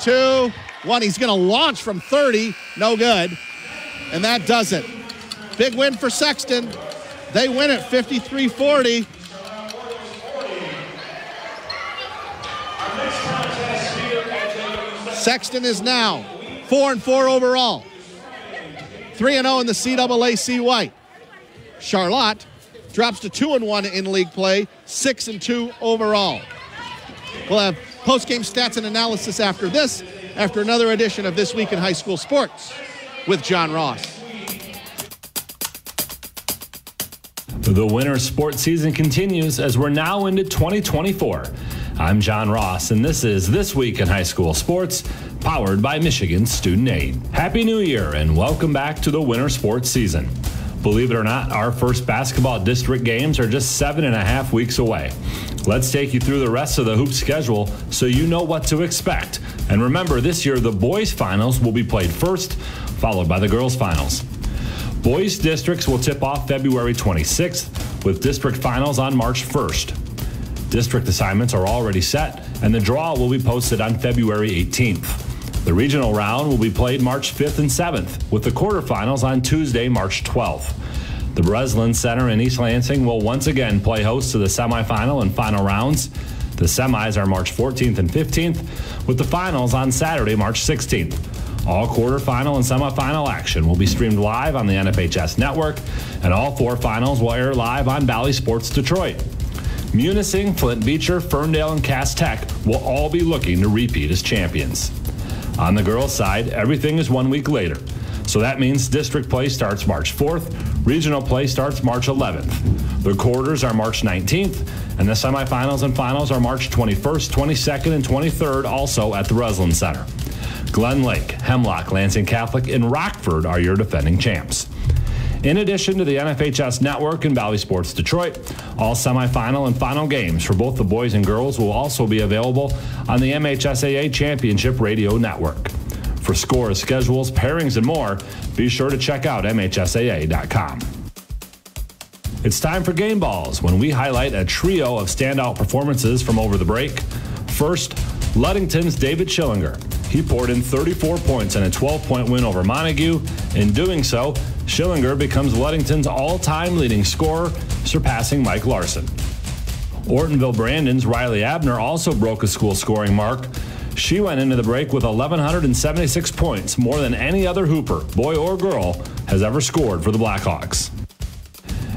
two, one. He's going to launch from 30. No good. And that does it. Big win for Sexton. They win it 53 40. Sexton is now 4 and 4 overall. 3 and 0 in the CAAC White. Charlotte drops to 2 and 1 in league play, 6 and 2 overall. We'll have post-game stats and analysis after this, after another edition of This Week in High School Sports with John Ross. The winter sports season continues as we're now into 2024. I'm John Ross, and this is This Week in High School Sports, powered by Michigan Student Aid. Happy New Year, and welcome back to the winter sports season. Believe it or not, our first basketball district games are just seven and a half weeks away. Let's take you through the rest of the hoop schedule so you know what to expect. And remember, this year the boys' finals will be played first, followed by the girls' finals. Boys districts will tip off February 26th, with district finals on March 1st. District assignments are already set, and the draw will be posted on February 18th. The regional round will be played March 5th and 7th, with the quarterfinals on Tuesday, March 12th. The Breslin Center in East Lansing will once again play host to the semifinal and final rounds. The semis are March 14th and 15th, with the finals on Saturday, March 16th. All quarterfinal and semifinal action will be streamed live on the NFHS network, and all four finals will air live on Bally Sports Detroit. Munising, Flint Beecher, Ferndale, and Cass Tech will all be looking to repeat as champions. On the girls' side, everything is one week later. So that means district play starts March 4th, regional play starts March 11th. The quarters are March 19th, and the semifinals and finals are March 21st, 22nd, and 23rd, also at the Breslin Center. Glen Lake, Hemlock, Lansing Catholic, and Rockford are your defending champs. In addition to the NFHS Network and Bally Sports Detroit, all semifinal and final games for both the boys and girls will also be available on the MHSAA Championship Radio Network. For scores, schedules, pairings, and more, be sure to check out MHSAA.com. It's time for Game Balls when we highlight a trio of standout performances from over the break. First, Ludington's David Schillinger. He poured in 34 points in a 12 point win over Montague. In doing so, Schillinger becomes Ludington's all time leading scorer, surpassing Mike Larson. Ortonville Brandon's Riley Abner also broke a school scoring mark. She went into the break with 1,176 points, more than any other Hooper, boy or girl, has ever scored for the Blackhawks.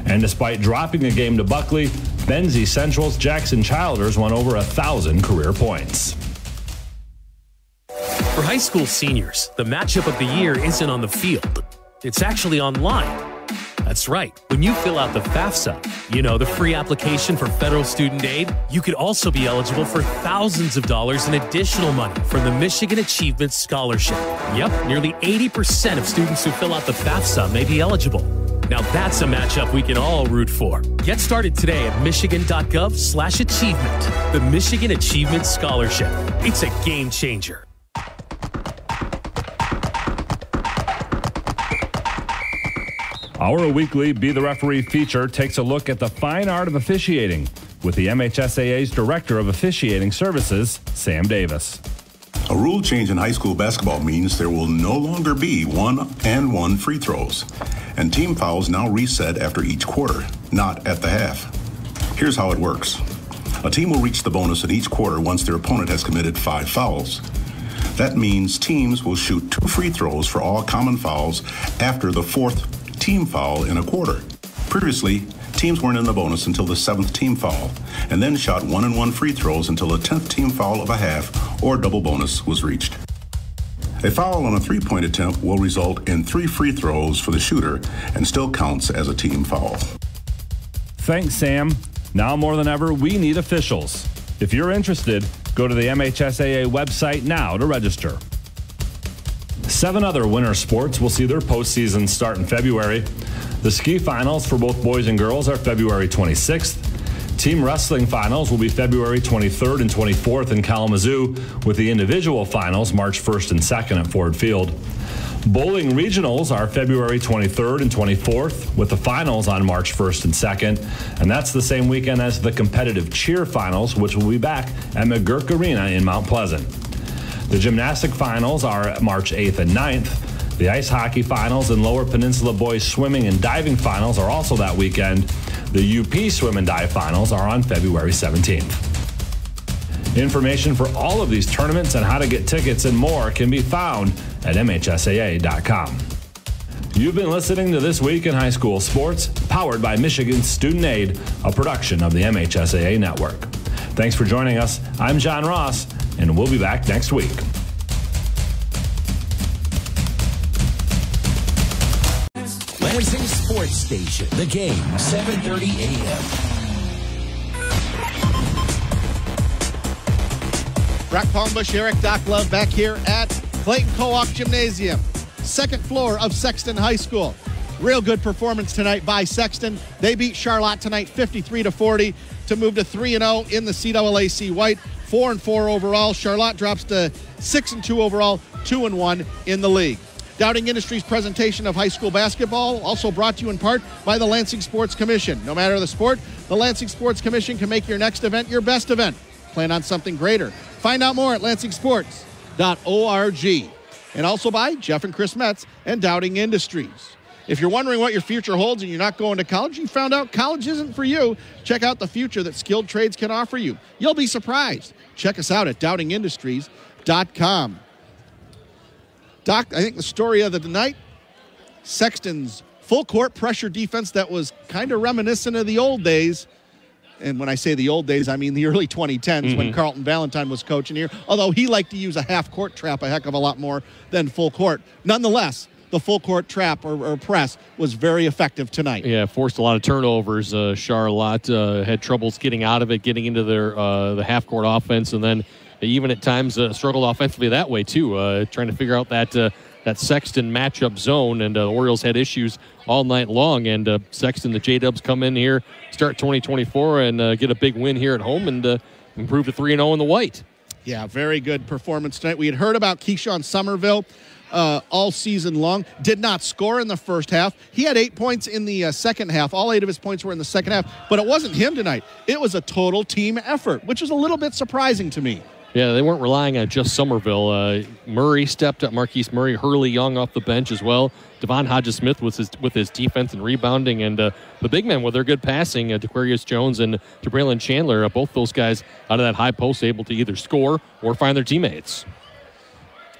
And despite dropping a game to Buckley, Benzie Central's Jackson Childers won over a thousand career points. For high school seniors, the matchup of the year isn't on the field, it's actually online. That's right. When you fill out the FAFSA, you know, the free application for federal student aid, you could also be eligible for thousands of dollars in additional money from the Michigan Achievement Scholarship. Yep, nearly 80% of students who fill out the FAFSA may be eligible. Now that's a matchup we can all root for. Get started today at michigan.gov slash achievement. The Michigan Achievement Scholarship. It's a game changer. Our weekly Be the Referee feature takes a look at the fine art of officiating with the MHSAA's Director of Officiating Services, Sam Davis. A rule change in high school basketball means there will no longer be one and one free throws, and team fouls now reset after each quarter, not at the half. Here's how it works a team will reach the bonus in each quarter once their opponent has committed five fouls. That means teams will shoot two free throws for all common fouls after the fourth team foul in a quarter. Previously, teams weren't in the bonus until the seventh team foul, and then shot one and one free throws until the tenth team foul of a half or double bonus was reached. A foul on a three point attempt will result in three free throws for the shooter and still counts as a team foul. Thanks, Sam. Now more than ever, we need officials. If you're interested, go to the MHSAA website now to register. Seven other winter sports will see their postseason start in February. The ski finals for both boys and girls are February 26th. Team wrestling finals will be February 23rd and 24th in Kalamazoo, with the individual finals March 1st and 2nd at Ford Field. Bowling regionals are February 23rd and 24th, with the finals on March 1st and 2nd. And that's the same weekend as the competitive cheer finals, which will be back at McGuirk Arena in Mount Pleasant. The gymnastic finals are March 8th and 9th. The ice hockey finals and Lower Peninsula boys swimming and diving finals are also that weekend. The UP swim and dive finals are on February 17th. Information for all of these tournaments and how to get tickets and more can be found at MHSAA.com. You've been listening to This Week in High School Sports, powered by Michigan Student Aid, a production of the MHSAA Network. Thanks for joining us. I'm John Ross and we'll be back next week. Lansing Sports Station. The game, 7:30 a.m. Brock Palmbos, Erik Doc Love back here at Clayton Co-op Gymnasium, second floor of Sexton High School. Real good performance tonight by Sexton. They beat Charlotte tonight 53 to 40 to move to 3 0 in the CAAC White four and four overall. Charlotte drops to six and two overall, two and one in the league. Dowding Industries presentation of high school basketball, also brought to you in part by the Lansing Sports Commission. No matter the sport, the Lansing Sports Commission can make your next event your best event. Plan on something greater. Find out more at lansingsports.org. And also by Jeff and Chris Metz and Dowding Industries. If you're wondering what your future holds and you're not going to college, you found out college isn't for you. Check out the future that skilled trades can offer you. You'll be surprised. Check us out at dowdingindustries.com. Doc, I think the story of the night Sexton's full court pressure defense that was kind of reminiscent of the old days. And when I say the old days, I mean the early 2010s mm-hmm. when Carlton Valentine was coaching here. Although he liked to use a half court trap a heck of a lot more than full court. Nonetheless, the full court trap or, or, press was very effective tonight. Yeah, forced a lot of turnovers. Uh, Charlotte uh, had troubles getting out of it, getting into their uh, the half court offense, and then even at times uh, struggled offensively that way too, uh, trying to figure out that uh, that Sexton matchup zone. And the Orioles had issues all night long. And uh, Sexton, the J Dubs come in here, start 2024, and uh, get a big win here at home and uh, improve to three and zero oh in the white. Yeah, very good performance tonight. We had heard about Keyshawn Somerville uh, all season long. Did not score in the first half. He had eight points in the uh, second half. All eight of his points were in the second half. But it wasn't him tonight. It was a total team effort, which is a little bit surprising to me. Yeah, they weren't relying on just Somerville. Uh, Murray stepped up, Marquise Murray, Hurley Young off the bench as well. Devin Hodges Smith with his with his defense and rebounding, and uh, the big men with their good passing, uh, DeQuarius Jones and Braylon Chandler. Uh, both those guys out of that high post able to either score or find their teammates.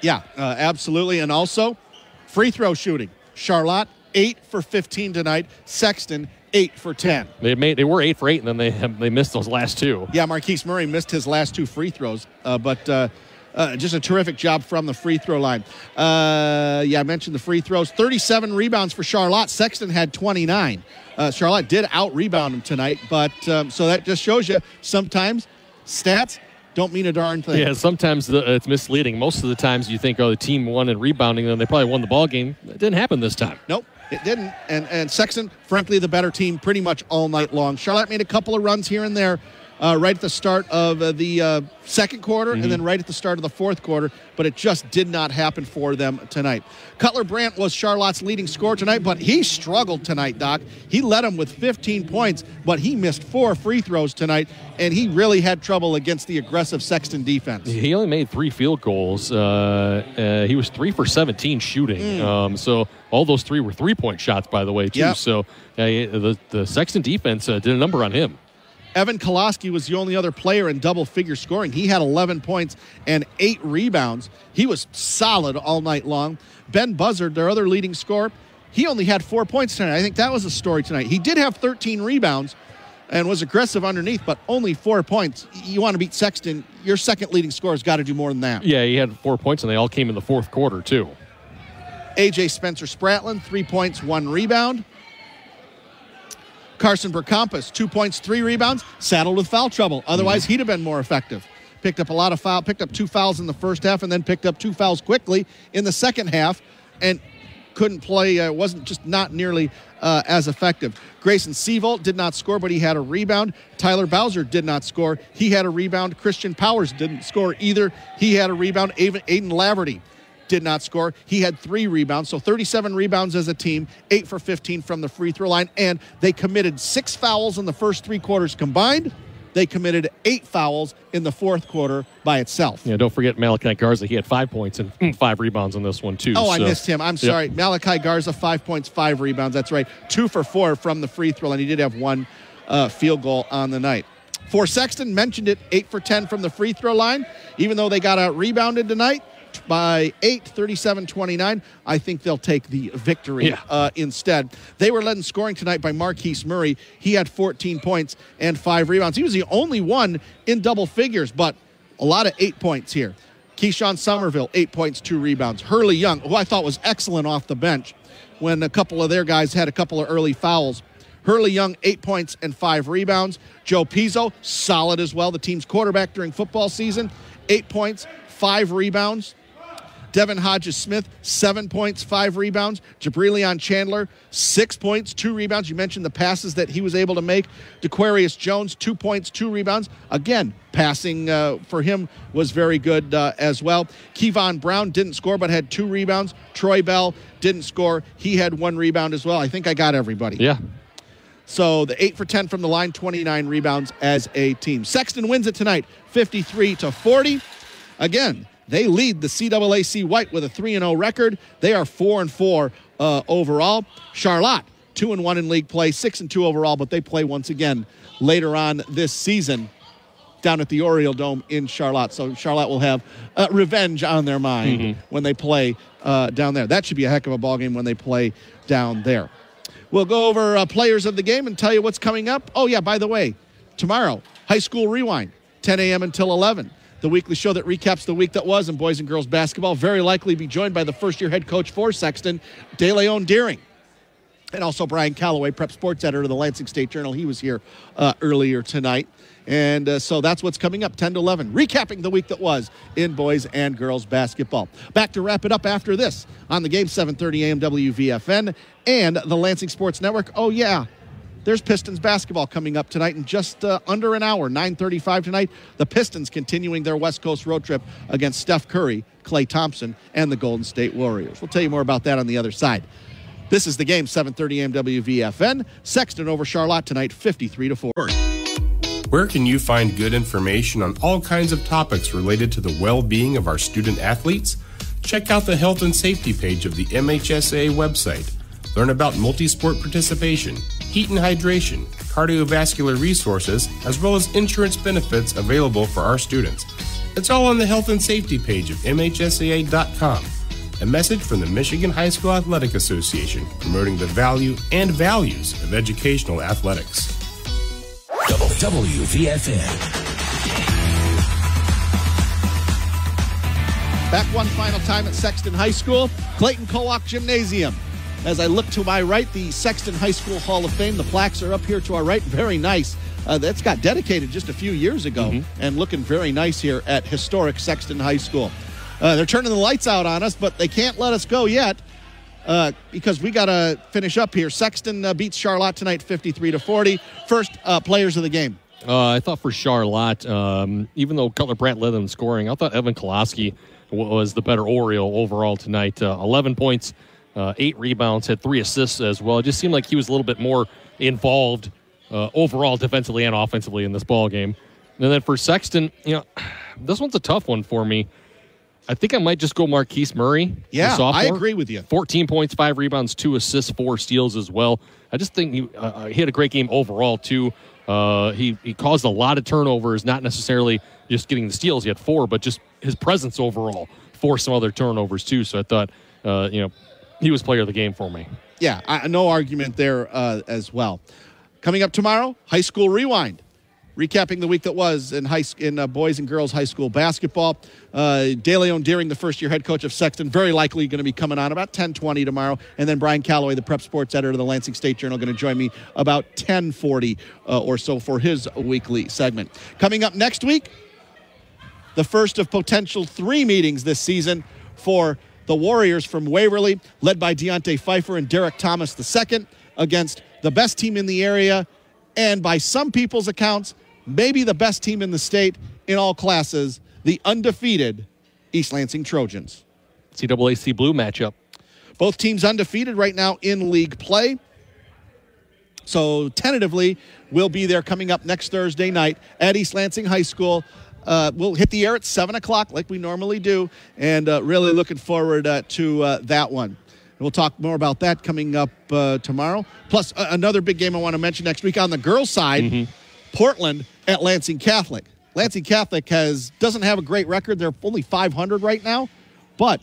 Yeah, uh, absolutely, and also free throw shooting. Charlotte eight for 15 tonight. Sexton eight for 10. They made they were eight for eight, and then they they missed those last two. Yeah, Marquise Murray missed his last two free throws, uh, but. Uh, uh, just a terrific job from the free throw line. Uh, yeah, I mentioned the free throws. 37 rebounds for Charlotte. Sexton had 29. Uh, Charlotte did out rebound him tonight, but um, so that just shows you sometimes stats don't mean a darn thing. Yeah, sometimes the, it's misleading. Most of the times you think, oh, the team won in rebounding, then they probably won the ball game. It didn't happen this time. Nope. It didn't. And and Sexton, frankly, the better team pretty much all night long. Charlotte made a couple of runs here and there, uh, right at the start of uh, the uh, second quarter mm-hmm. and then right at the start of the fourth quarter, but it just did not happen for them tonight. Cutler Brandt was Charlotte's leading scorer tonight, but he struggled tonight, Doc. He led them with 15 points, but he missed four free throws tonight, and he really had trouble against the aggressive Sexton defense. He only made three field goals. Uh, uh, he was three for 17 shooting. Mm. Um, so all those three were three point shots, by the way, too. Yep. So the, the Sexton defense uh, did a number on him. Evan Koloski was the only other player in double figure scoring. He had 11 points and eight rebounds. He was solid all night long. Ben Buzzard, their other leading scorer, he only had four points tonight. I think that was a story tonight. He did have 13 rebounds and was aggressive underneath, but only four points. You want to beat Sexton, your second leading scorer has got to do more than that. Yeah, he had four points, and they all came in the fourth quarter, too. AJ Spencer Spratlin, three points, one rebound. Carson Bercampus, two points, three rebounds, saddled with foul trouble. Otherwise, mm-hmm. he'd have been more effective. Picked up a lot of foul, picked up two fouls in the first half, and then picked up two fouls quickly in the second half, and couldn't play. Uh, wasn't just not nearly uh, as effective. Grayson Seavolt did not score, but he had a rebound. Tyler Bowser did not score. He had a rebound. Christian Powers didn't score either. He had a rebound. Aiden Laverty did not score. He had three rebounds, so 37 rebounds as a team, eight for 15 from the free throw line, and they committed six fouls in the first three quarters combined. They committed eight fouls in the fourth quarter by itself. Yeah, don't forget Malachi Garza. He had five points and five rebounds on this one, too. Oh, so. I missed him. I'm sorry. Yep. Malachi Garza, five points, five rebounds. That's right. Two for four from the free throw, and he did have one uh, field goal on the night. For Sexton, mentioned it, eight for 10 from the free throw line. Even though they got out rebounded tonight, by 8, 37 29. I think they'll take the victory yeah. uh, instead. They were led in scoring tonight by Marquise Murray. He had 14 points and five rebounds. He was the only one in double figures, but a lot of eight points here. Keyshawn Somerville, eight points, two rebounds. Hurley Young, who I thought was excellent off the bench when a couple of their guys had a couple of early fouls. Hurley Young, eight points and five rebounds. Joe Pizzo, solid as well, the team's quarterback during football season, eight points, five rebounds. Devin Hodges Smith, seven points, five rebounds. Jabrilion Chandler, six points, two rebounds. You mentioned the passes that he was able to make. DeQuarius Jones, two points, two rebounds. Again, passing uh, for him was very good uh, as well. Kevon Brown didn't score but had two rebounds. Troy Bell didn't score. He had one rebound as well. I think I got everybody. Yeah. So the 8 for 10 from the line, 29 rebounds as a team. Sexton wins it tonight, 53 to 40. Again, they lead the CAAC White with a 3 0 record. They are 4 and 4 uh, overall. Charlotte, 2 and 1 in league play, 6 and 2 overall, but they play once again later on this season down at the Oriole Dome in Charlotte. So Charlotte will have uh, revenge on their mind mm-hmm. when they play uh, down there. That should be a heck of a ball game when they play down there. We'll go over uh, players of the game and tell you what's coming up. Oh, yeah, by the way, tomorrow, High School Rewind, 10 a.m. until 11 the weekly show that recaps the week that was in boys and girls basketball. Very likely be joined by the first year head coach for Sexton, DeLeon Deering. And also Brian Calloway, prep sports editor of the Lansing State Journal. He was here uh, earlier tonight. And uh, so that's what's coming up 10 to 11, recapping the week that was in boys and girls basketball. Back to wrap it up after this on the game 7:30 a.m. WVFN and the Lansing Sports Network. Oh yeah, there's Pistons basketball coming up tonight in just uh, under an hour, 9:35 tonight. The Pistons continuing their West Coast road trip against Steph Curry, Klay Thompson, and the Golden State Warriors. We'll tell you more about that on the other side. This is the game, 7:30 AM WVFN. Sexton over Charlotte tonight, 53 to 4. Where can you find good information on all kinds of topics related to the well being of our student athletes? Check out the health and safety page of the MHSA website. Learn about multi sport participation, heat and hydration, cardiovascular resources, as well as insurance benefits available for our students. It's all on the health and safety page of MHSAA.com. A message from the Michigan High School Athletic Association promoting the value and values of educational athletics. WVFN. Back one final time at Sexton High School, Clayton Kowak Gymnasium. As I look to my right, the Sexton High School Hall of Fame. The plaques are up here to our right. Very nice. Uh, that's got dedicated just a few years ago Mm-hmm. and looking very nice here at historic Sexton High School. Uh, they're turning the lights out on us, but they can't let us go yet uh, because we got to finish up here. Sexton uh, beats Charlotte tonight 53 to 40. First uh, players of the game. Uh, I thought for Charlotte, um, even though Cutler Brandt led them scoring, I thought Evan Koloski was the better Oriole overall tonight. Uh, 11 points, uh, eight rebounds, had three assists as well. It just seemed like he was a little bit more involved uh, overall defensively and offensively in this ball game. And then for Sexton, you know, this one's a tough one for me. I think I might just go Marquise Murray. Yeah, I agree with you. 14 points, five rebounds, two assists, four steals as well. I just think he, uh, he had a great game overall, too. Uh, he, he caused a lot of turnovers, not necessarily just getting the steals. He had four, but just his presence overall forced some other turnovers, too. So I thought, uh, you know, he was player of the game for me. Yeah, I, no argument there uh, as well. Coming up tomorrow, high school rewind, recapping the week that was in high in uh, boys and girls high school basketball. Uh, DeLeon Deering, the first year head coach of Sexton, very likely going to be coming on about 10:20 tomorrow, and then Brian Calloway, the prep sports editor of the Lansing State Journal, going to join me about 10:40 uh, or so for his weekly segment. Coming up next week, the first of potential three meetings this season for the Warriors from Waverly, led by Deontay Pfeiffer and Derek Thomas II, against the best team in the area, and by some people's accounts, maybe the best team in the state in all classes, the undefeated East Lansing Trojans. CAAC Blue matchup. Both teams undefeated right now in league play. So tentatively, we'll be there coming up next Thursday night at East Lansing High School. Uh, we'll hit the air at 7 o'clock like we normally do, and uh, really looking forward uh, to uh, that one. We'll talk more about that coming up uh, tomorrow. Plus, another big game I want to mention next week on the girls' side Portland at Lansing Catholic. Lansing Catholic has doesn't have a great record. They're only 500 right now, but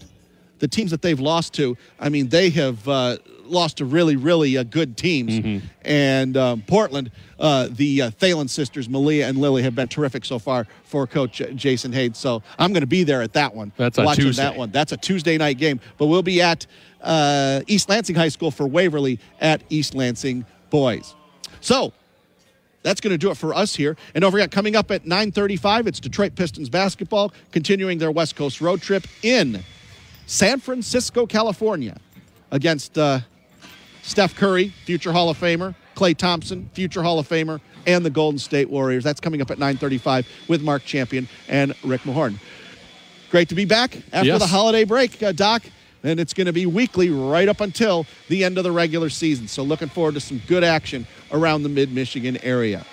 the teams that they've lost to, I mean, they have uh, lost to really, really uh, good teams. And um, Portland, uh, the uh, Thalen sisters, Malia and Lily, have been terrific so far for Coach Jason Hayes. So I'm going to be there at that one. That's on watching Tuesday. that one. That's a Tuesday night game. But we'll be at uh, East Lansing High School for Waverly at East Lansing Boys. So that's going to do it for us here. And don't forget, coming up at 9:35, it's Detroit Pistons basketball continuing their West Coast road trip in San Francisco, California, against uh, Steph Curry, future Hall of Famer, Klay Thompson, future Hall of Famer, and the Golden State Warriors. That's coming up at 9:35 with Mark Champion and Rick Mahorn. Great to be back after Yes. the holiday break, uh, Doc. And it's going to be weekly right up until the end of the regular season. So looking forward to some good action around the mid Michigan area.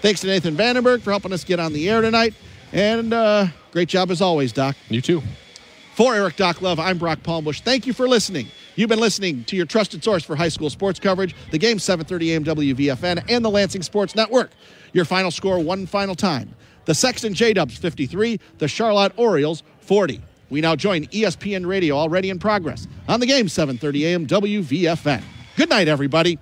Thanks to Nathan Vandenberg for helping us get on the air tonight. And uh, great job as always, Doc. You too. For Erik Doc Love, I'm Brock Palmbos. Thank you for listening. You've been listening to your trusted source for high school sports coverage, the game 730 AM WVFN and the Lansing Sports Network. Your final score one final time. The Sexton J-Dubbs 53, the Charlotte Orioles 40. We now join ESPN Radio already in progress on the game 730 AM WVFN. Good night, everybody.